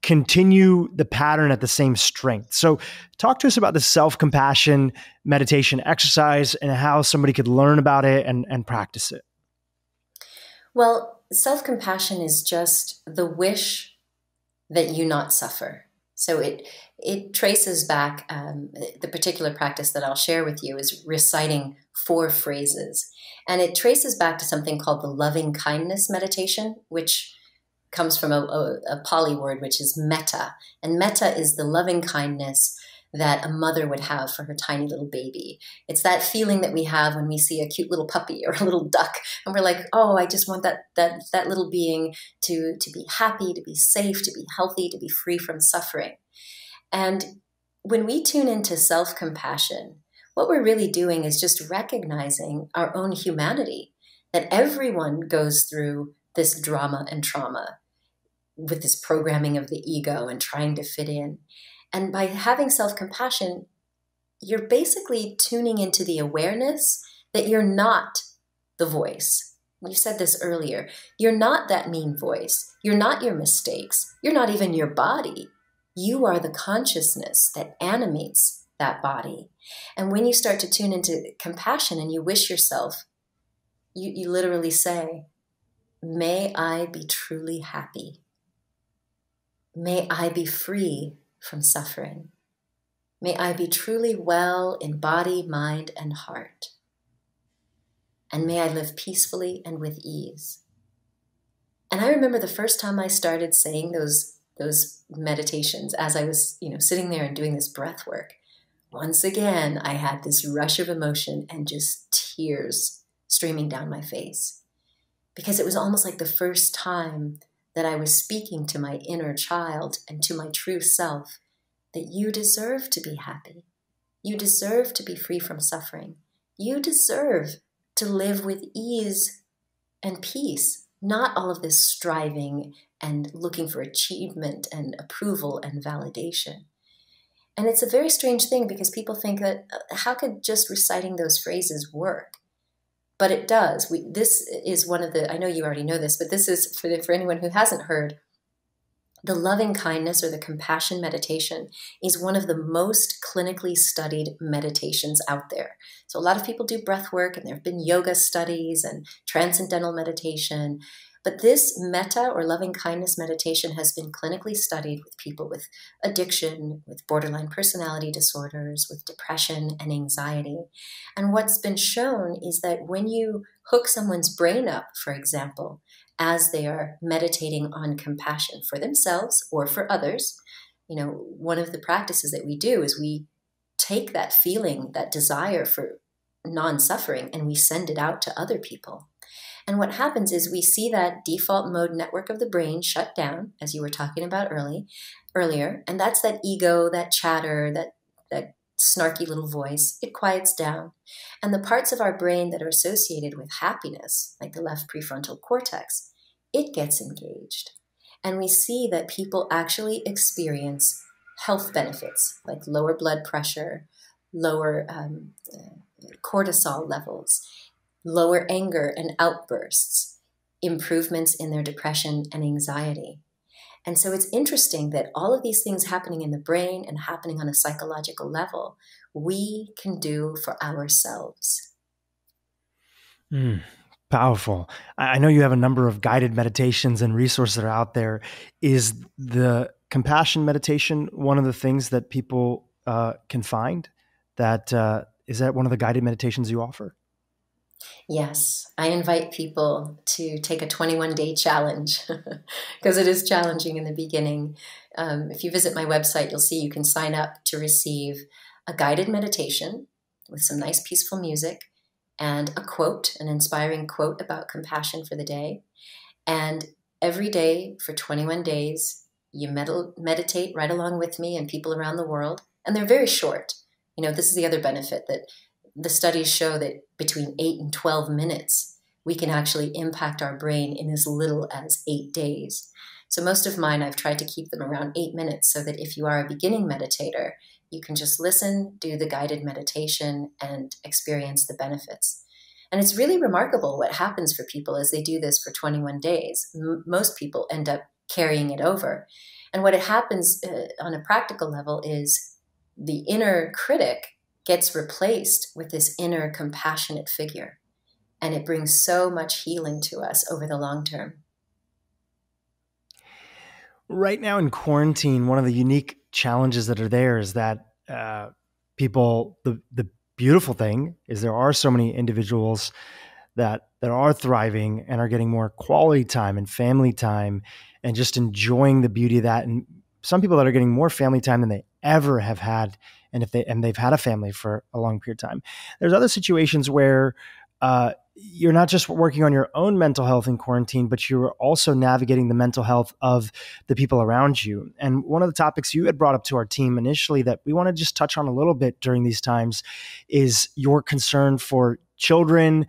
continue the pattern at the same strength. So, talk to us about the self compassion meditation exercise and how somebody could learn about it and, and practice it. Well, self compassion is just the wish that you not suffer. So it it traces back um, the particular practice that I'll share with you is reciting four phrases, and it traces back to something called the loving kindness meditation, which comes from a, a, a Pali word, which is metta, and metta is the loving kindness that a mother would have for her tiny little baby. It's that feeling that we have when we see a cute little puppy or a little duck and we're like, "Oh, I just want that that that little being to to be happy, to be safe, to be healthy, to be free from suffering." And when we tune into self-compassion, what we're really doing is just recognizing our own humanity that everyone goes through this drama and trauma with this programming of the ego and trying to fit in. And by having self compassion, you're basically tuning into the awareness that you're not the voice. You said this earlier. You're not that mean voice. You're not your mistakes. You're not even your body. You are the consciousness that animates that body. And when you start to tune into compassion and you wish yourself, you, you literally say, May I be truly happy. May I be free from suffering. May I be truly well in body, mind, and heart. And may I live peacefully and with ease. And I remember the first time I started saying those, those meditations as I was, you know, sitting there and doing this breath work. Once again, I had this rush of emotion and just tears streaming down my face. Because it was almost like the first time that I was speaking to my inner child and to my true self that you deserve to be happy. You deserve to be free from suffering. You deserve to live with ease and peace, not all of this striving and looking for achievement and approval and validation. And it's a very strange thing because people think that uh, how could just reciting those phrases work? but it does. We, this is one of the, I know you already know this, but this is for, the, for anyone who hasn't heard. The loving kindness or the compassion meditation is one of the most clinically studied meditations out there. So, a lot of people do breath work, and there have been yoga studies and transcendental meditation. But this metta or loving kindness meditation has been clinically studied with people with addiction, with borderline personality disorders, with depression and anxiety. And what's been shown is that when you hook someone's brain up, for example, as they are meditating on compassion for themselves or for others, you know, one of the practices that we do is we take that feeling, that desire for non suffering, and we send it out to other people. And what happens is we see that default mode network of the brain shut down, as you were talking about early, earlier, and that's that ego, that chatter, that that snarky little voice. It quiets down, and the parts of our brain that are associated with happiness, like the left prefrontal cortex, it gets engaged, and we see that people actually experience health benefits like lower blood pressure, lower um, uh, cortisol levels lower anger and outbursts, improvements in their depression and anxiety. And so it's interesting that all of these things happening in the brain and happening on a psychological level, we can do for ourselves. Mm, powerful. I know you have a number of guided meditations and resources that are out there. Is the compassion meditation one of the things that people uh, can find? That uh, is that one of the guided meditations you offer? Yes, I invite people to take a 21 day challenge because it is challenging in the beginning. Um, if you visit my website, you'll see you can sign up to receive a guided meditation with some nice peaceful music and a quote, an inspiring quote about compassion for the day. And every day for 21 days, you med- meditate right along with me and people around the world. And they're very short. You know, this is the other benefit that the studies show that between 8 and 12 minutes, we can actually impact our brain in as little as eight days. So, most of mine, I've tried to keep them around eight minutes so that if you are a beginning meditator, you can just listen, do the guided meditation, and experience the benefits. And it's really remarkable what happens for people as they do this for 21 days. M- most people end up carrying it over. And what it happens uh, on a practical level is the inner critic gets replaced with this inner compassionate figure. And it brings so much healing to us over the long term. Right now in quarantine, one of the unique challenges that are there is that uh, people, the, the beautiful thing is there are so many individuals that that are thriving and are getting more quality time and family time and just enjoying the beauty of that and some people that are getting more family time than they ever have had and if they and they've had a family for a long period of time there's other situations where uh, you're not just working on your own mental health in quarantine, but you're also navigating the mental health of the people around you. And one of the topics you had brought up to our team initially that we want to just touch on a little bit during these times is your concern for children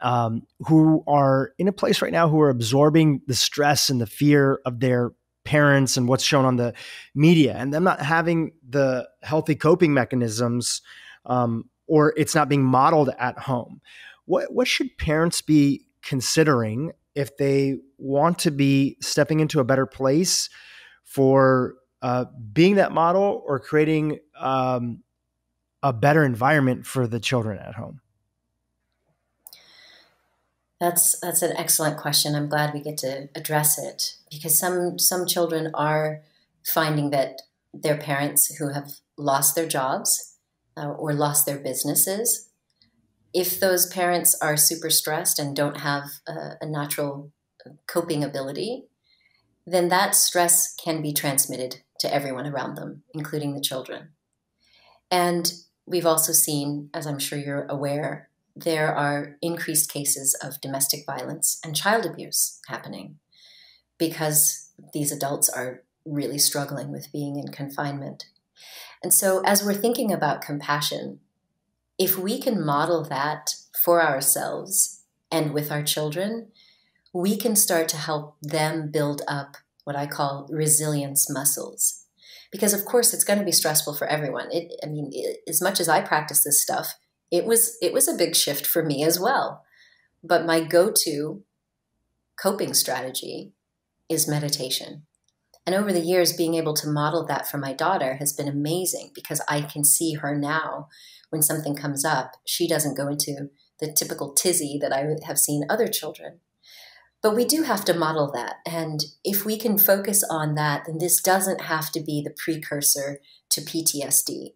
um, who are in a place right now who are absorbing the stress and the fear of their parents and what's shown on the media and them not having the healthy coping mechanisms um, or it's not being modeled at home what what should parents be considering if they want to be stepping into a better place for uh, being that model or creating um, a better environment for the children at home? That's that's an excellent question. I'm glad we get to address it because some some children are finding that their parents who have lost their jobs uh, or lost their businesses if those parents are super stressed and don't have a, a natural coping ability, then that stress can be transmitted to everyone around them, including the children. And we've also seen, as I'm sure you're aware, there are increased cases of domestic violence and child abuse happening because these adults are really struggling with being in confinement. And so, as we're thinking about compassion, if we can model that for ourselves and with our children, we can start to help them build up what I call resilience muscles. Because of course it's going to be stressful for everyone. It, I mean, it, as much as I practice this stuff, it was it was a big shift for me as well. But my go-to coping strategy is meditation. And over the years, being able to model that for my daughter has been amazing because I can see her now when something comes up, she doesn't go into the typical tizzy that I have seen other children. But we do have to model that. And if we can focus on that, then this doesn't have to be the precursor to PTSD.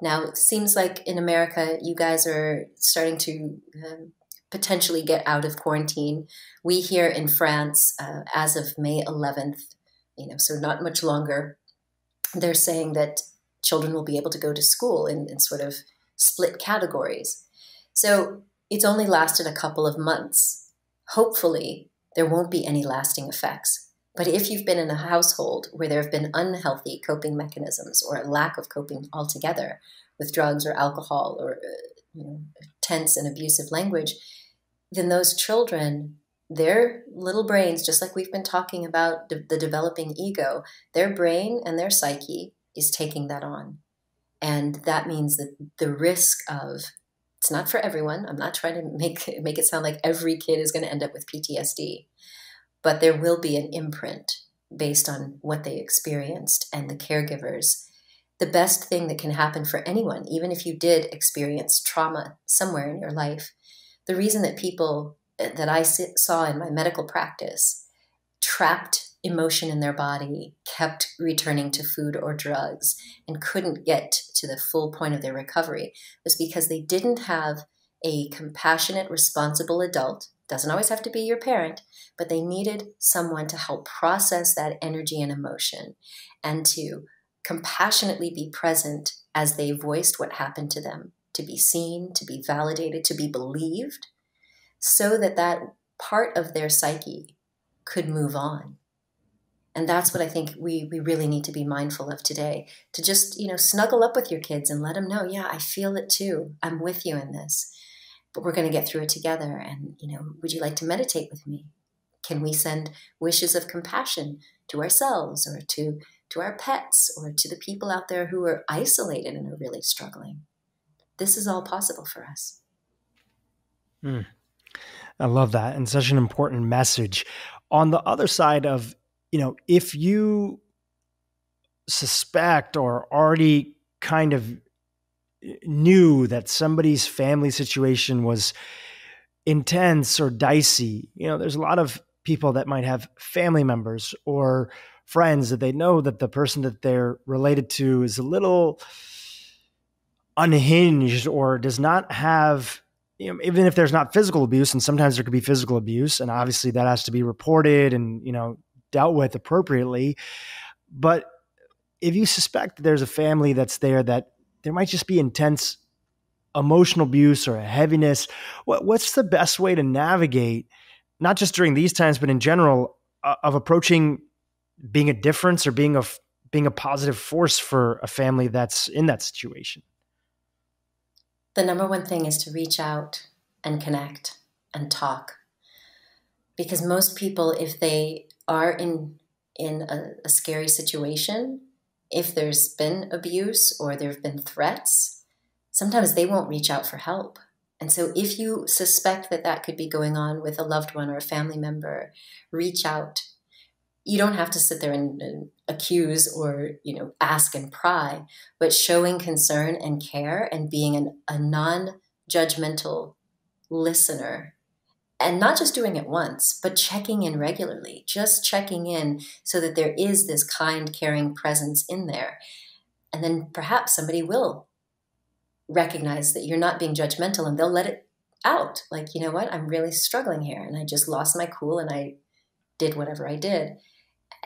Now, it seems like in America, you guys are starting to um, potentially get out of quarantine. We here in France, uh, as of May 11th, you know, so not much longer, they're saying that children will be able to go to school in, in sort of split categories. So it's only lasted a couple of months. Hopefully, there won't be any lasting effects. But if you've been in a household where there have been unhealthy coping mechanisms or a lack of coping altogether with drugs or alcohol or uh, you know, tense and abusive language, then those children, their little brains, just like we've been talking about the, the developing ego, their brain and their psyche is taking that on. And that means that the risk of it's not for everyone. I'm not trying to make make it sound like every kid is going to end up with PTSD, but there will be an imprint based on what they experienced and the caregivers. The best thing that can happen for anyone, even if you did experience trauma somewhere in your life, the reason that people eh, that I saw in my medical practice trapped emotion in their body, kept returning to food or drugs, and couldn't get to the full point of their recovery was because they didn't have a compassionate, responsible adult. Doesn't always have to be your parent, but they needed someone to help process that energy and emotion and to compassionately be present as they voiced what happened to them, to be seen, to be validated, to be believed, so that that part of their psyche could move on. And that's what I think we, we really need to be mindful of today to just, you know, snuggle up with your kids and let them know, yeah, I feel it too. I'm with you in this, but we're going to get through it together. And, you know, would you like to meditate with me? Can we send wishes of compassion to ourselves or to, to our pets or to the people out there who are isolated and are really struggling? This is all possible for us. Mm. I love that and such an important message. On the other side of you know, if you suspect or already kind of knew that somebody's family situation was intense or dicey, you know, there's a lot of people that might have family members or friends that they know that the person that they're related to is a little unhinged or does not have you know, even if there's not physical abuse, and sometimes there could be physical abuse, and obviously that has to be reported and you know dealt with appropriately. But if you suspect that there's a family that's there that there might just be intense emotional abuse or a heaviness, what, what's the best way to navigate, not just during these times, but in general, uh, of approaching being a difference or being a being a positive force for a family that's in that situation? The number one thing is to reach out and connect and talk. Because most people, if they are in in a, a scary situation, if there's been abuse or there have been threats, sometimes they won't reach out for help. And so, if you suspect that that could be going on with a loved one or a family member, reach out. You don't have to sit there and, and, accuse or you know ask and pry, but showing concern and care and being an, a non-judgmental listener and not just doing it once, but checking in regularly, just checking in so that there is this kind, caring presence in there. And then perhaps somebody will recognize that you're not being judgmental and they'll let it out. Like, you know what? I'm really struggling here and I just lost my cool and I did whatever I did.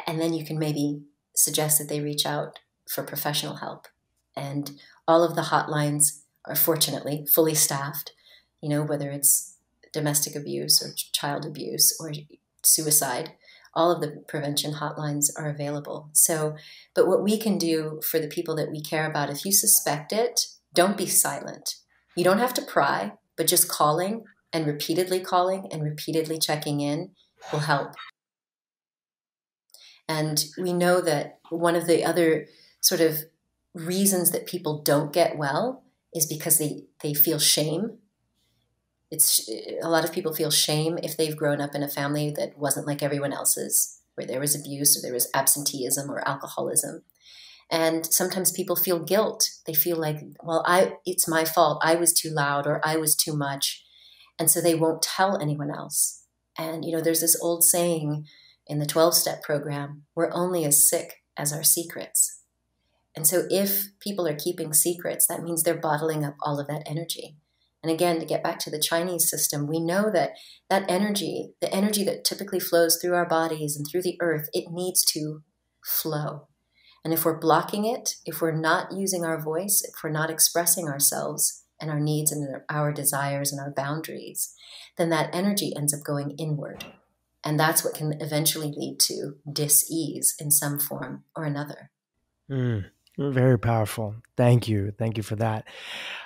And then you can maybe suggest that they reach out for professional help. And all of the hotlines are fortunately fully staffed, you know, whether it's domestic abuse or child abuse or suicide, all of the prevention hotlines are available. So, but what we can do for the people that we care about, if you suspect it, don't be silent. You don't have to pry, but just calling and repeatedly calling and repeatedly checking in will help. And we know that one of the other sort of reasons that people don't get well is because they, they feel shame it's a lot of people feel shame if they've grown up in a family that wasn't like everyone else's, where there was abuse or there was absenteeism or alcoholism. And sometimes people feel guilt. They feel like, well, I it's my fault. I was too loud or I was too much. And so they won't tell anyone else. And you know, there's this old saying in the 12-step program, we're only as sick as our secrets. And so if people are keeping secrets, that means they're bottling up all of that energy. And again, to get back to the Chinese system, we know that that energy, the energy that typically flows through our bodies and through the earth, it needs to flow. And if we're blocking it, if we're not using our voice, if we're not expressing ourselves and our needs and our desires and our boundaries, then that energy ends up going inward. And that's what can eventually lead to dis-ease in some form or another. Mm, very powerful. Thank you. Thank you for that.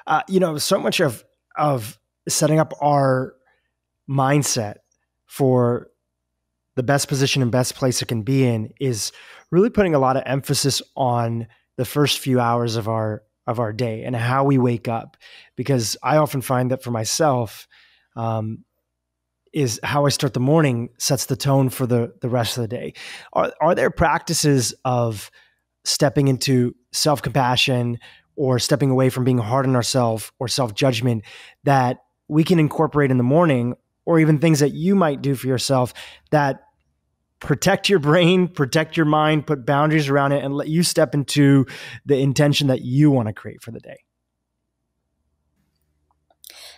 Uh, you know, so much of of setting up our mindset for the best position and best place it can be in is really putting a lot of emphasis on the first few hours of our of our day and how we wake up. Because i often find that for myself um, is how i start the morning sets the tone for the the rest of the day. Are, are there practices of stepping into self-compassion or stepping away from being hard on ourselves or self judgment that we can incorporate in the morning, or even things that you might do for yourself that protect your brain, protect your mind, put boundaries around it, and let you step into the intention that you want to create for the day.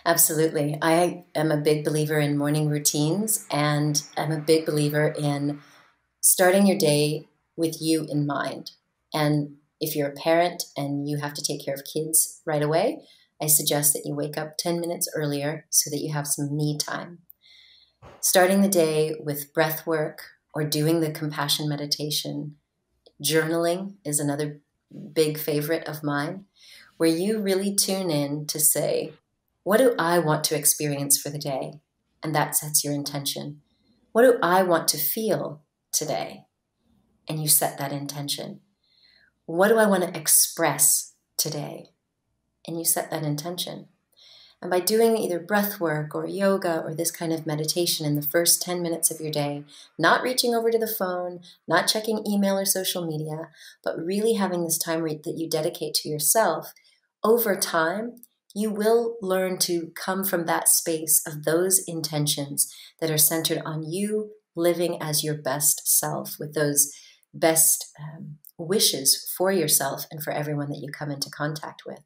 Absolutely. I am a big believer in morning routines, and I'm a big believer in starting your day with you in mind. And If you're a parent and you have to take care of kids right away, I suggest that you wake up 10 minutes earlier so that you have some me time. Starting the day with breath work or doing the compassion meditation, journaling is another big favorite of mine, where you really tune in to say, What do I want to experience for the day? And that sets your intention. What do I want to feel today? And you set that intention. What do I want to express today? And you set that intention. And by doing either breath work or yoga or this kind of meditation in the first 10 minutes of your day, not reaching over to the phone, not checking email or social media, but really having this time that you dedicate to yourself, over time, you will learn to come from that space of those intentions that are centered on you living as your best self with those best um, wishes for yourself and for everyone that you come into contact with.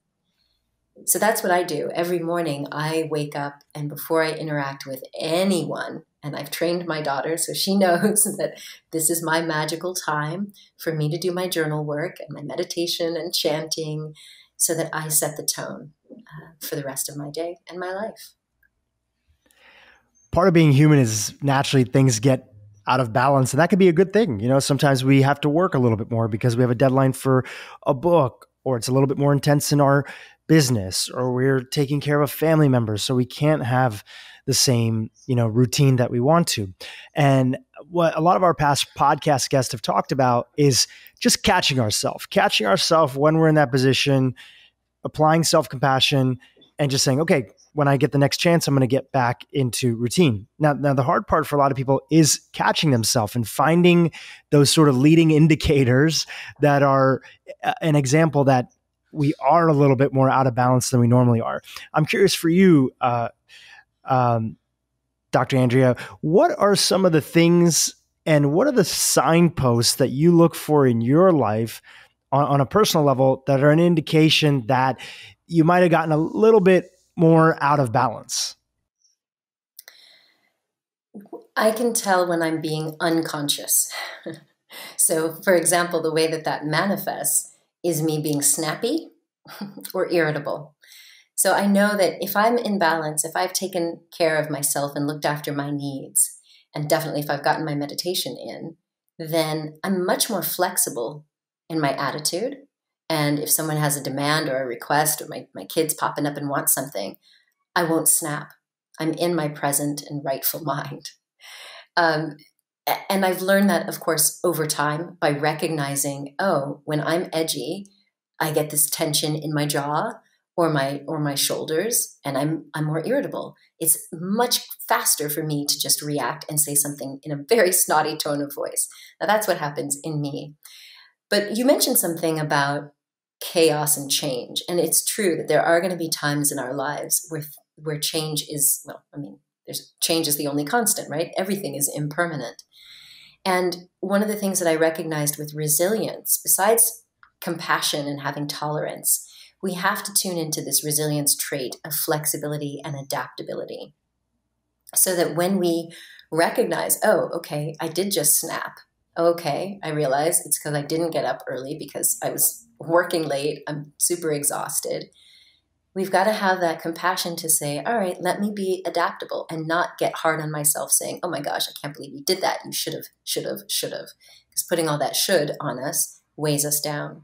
So that's what I do. Every morning I wake up and before I interact with anyone, and I've trained my daughter so she knows that this is my magical time for me to do my journal work and my meditation and chanting so that I set the tone uh, for the rest of my day and my life. Part of being human is naturally things get out of balance and that could be a good thing. You know sometimes we have to work a little bit more because we have a deadline for a book or it's a little bit more intense in our business or we're taking care of a family member so we can't have the same you know routine that we want to. And what a lot of our past podcast guests have talked about is just catching ourselves catching ourselves when we're in that position applying self-compassion and just saying okay when i get the next chance i'm going to get back into routine now now the hard part for a lot of people is catching themselves and finding those sort of leading indicators that are an example that we are a little bit more out of balance than we normally are. I'm curious for you, uh, um, Dr. Andrea, what are some of the things and what are the signposts that you look for in your life on, on a personal level that are an indication that you might have gotten a little bit more out of balance? I can tell when I'm being unconscious. so, for example, the way that that manifests is me being snappy or irritable. So I know that if I'm in balance, if I've taken care of myself and looked after my needs, and definitely if I've gotten my meditation in, then I'm much more flexible in my attitude. And if someone has a demand or a request, or my, my kid's popping up and want something, I won't snap. I'm in my present and rightful mind. Um, and I've learned that, of course, over time by recognizing, oh, when I'm edgy, I get this tension in my jaw or my or my shoulders, and I'm I'm more irritable. It's much faster for me to just react and say something in a very snotty tone of voice. Now that's what happens in me. But you mentioned something about chaos and change, and it's true that there are going to be times in our lives where where change is well, I mean, there's change is the only constant, right? Everything is impermanent. And one of the things that I recognized with resilience, besides compassion and having tolerance, we have to tune into this resilience trait of flexibility and adaptability. So that when we recognize, oh, okay, I did just snap. Okay, I realize it's because I didn't get up early because I was working late. I'm super exhausted we've got to have that compassion to say, all right, let me be adaptable and not get hard on myself saying, oh my gosh, I can't believe you did that. You should have, should have, should have. Because putting all that should on us weighs us down.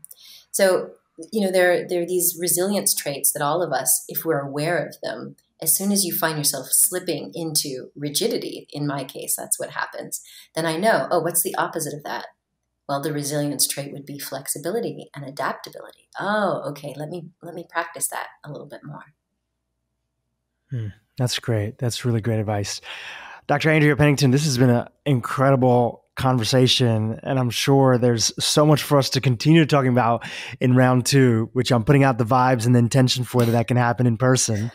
So, you know, there, there are these resilience traits that all of us, if we're aware of them, as soon as you find yourself slipping into rigidity, in my case, that's what happens, then I know, oh, what's the opposite of that? Well, the resilience trait would be flexibility and adaptability. Oh, okay. Let me let me practice that a little bit more. Hmm, that's great. That's really great advice. Dr. Andrea Pennington, this has been an incredible conversation, and I'm sure there's so much for us to continue talking about in round two, which I'm putting out the vibes and the intention for that that can happen in person.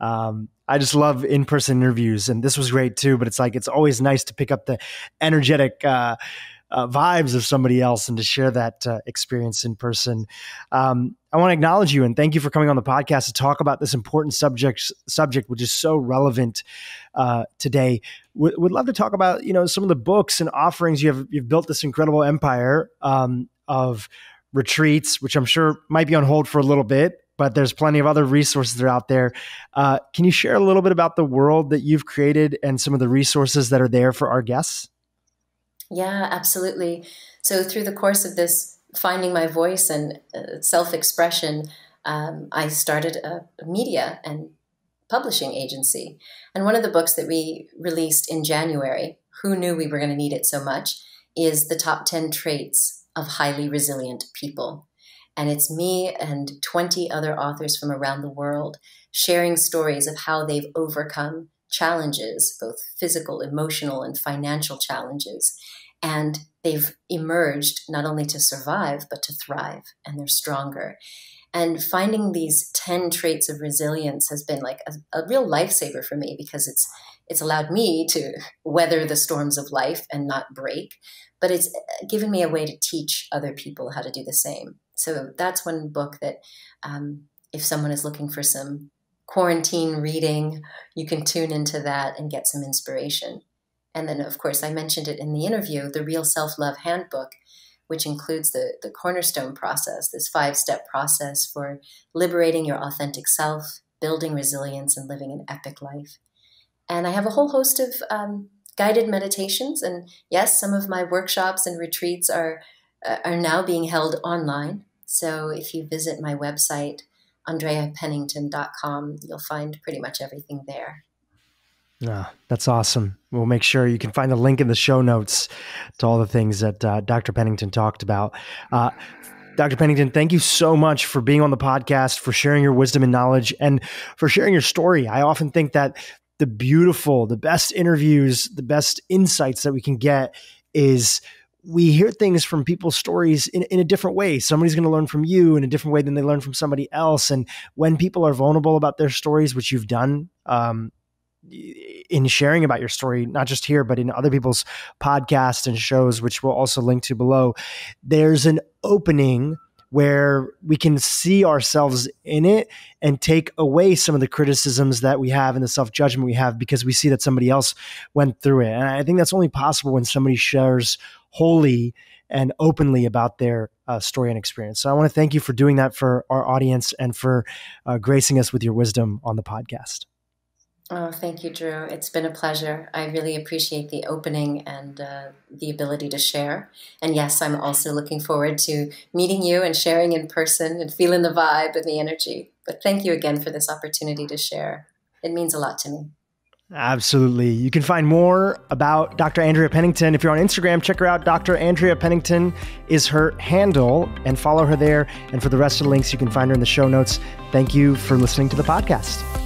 Um, I just love in person interviews, and this was great too. But it's like it's always nice to pick up the energetic. Uh, uh, vibes of somebody else and to share that uh, experience in person. Um, I want to acknowledge you and thank you for coming on the podcast to talk about this important subject, subject which is so relevant uh, today. W- would love to talk about you know some of the books and offerings you have. You've built this incredible empire um, of retreats, which I'm sure might be on hold for a little bit, but there's plenty of other resources that are out there. Uh, can you share a little bit about the world that you've created and some of the resources that are there for our guests? Yeah, absolutely. So, through the course of this finding my voice and uh, self expression, um, I started a, a media and publishing agency. And one of the books that we released in January, who knew we were going to need it so much, is The Top 10 Traits of Highly Resilient People. And it's me and 20 other authors from around the world sharing stories of how they've overcome challenges, both physical, emotional, and financial challenges. And they've emerged not only to survive, but to thrive, and they're stronger. And finding these 10 traits of resilience has been like a, a real lifesaver for me because it's it's allowed me to weather the storms of life and not break, but it's given me a way to teach other people how to do the same. So that's one book that, um, if someone is looking for some quarantine reading, you can tune into that and get some inspiration. And then, of course, I mentioned it in the interview the Real Self Love Handbook, which includes the, the cornerstone process, this five step process for liberating your authentic self, building resilience, and living an epic life. And I have a whole host of um, guided meditations. And yes, some of my workshops and retreats are, uh, are now being held online. So if you visit my website, andreapennington.com, you'll find pretty much everything there. Yeah, that's awesome. We'll make sure you can find the link in the show notes to all the things that uh, Dr. Pennington talked about. Uh, Dr. Pennington, thank you so much for being on the podcast, for sharing your wisdom and knowledge, and for sharing your story. I often think that the beautiful, the best interviews, the best insights that we can get is we hear things from people's stories in, in a different way. Somebody's going to learn from you in a different way than they learn from somebody else. And when people are vulnerable about their stories, which you've done, um, in sharing about your story, not just here, but in other people's podcasts and shows, which we'll also link to below, there's an opening where we can see ourselves in it and take away some of the criticisms that we have and the self judgment we have because we see that somebody else went through it. And I think that's only possible when somebody shares wholly and openly about their uh, story and experience. So I want to thank you for doing that for our audience and for uh, gracing us with your wisdom on the podcast. Oh, thank you, Dhru. It's been a pleasure. I really appreciate the opening and uh, the ability to share. And yes, I'm also looking forward to meeting you and sharing in person and feeling the vibe and the energy. But thank you again for this opportunity to share. It means a lot to me. Absolutely. You can find more about Dr. Andrea Pennington. If you're on Instagram, check her out. Dr. Andrea Pennington is her handle and follow her there. And for the rest of the links, you can find her in the show notes. Thank you for listening to the podcast.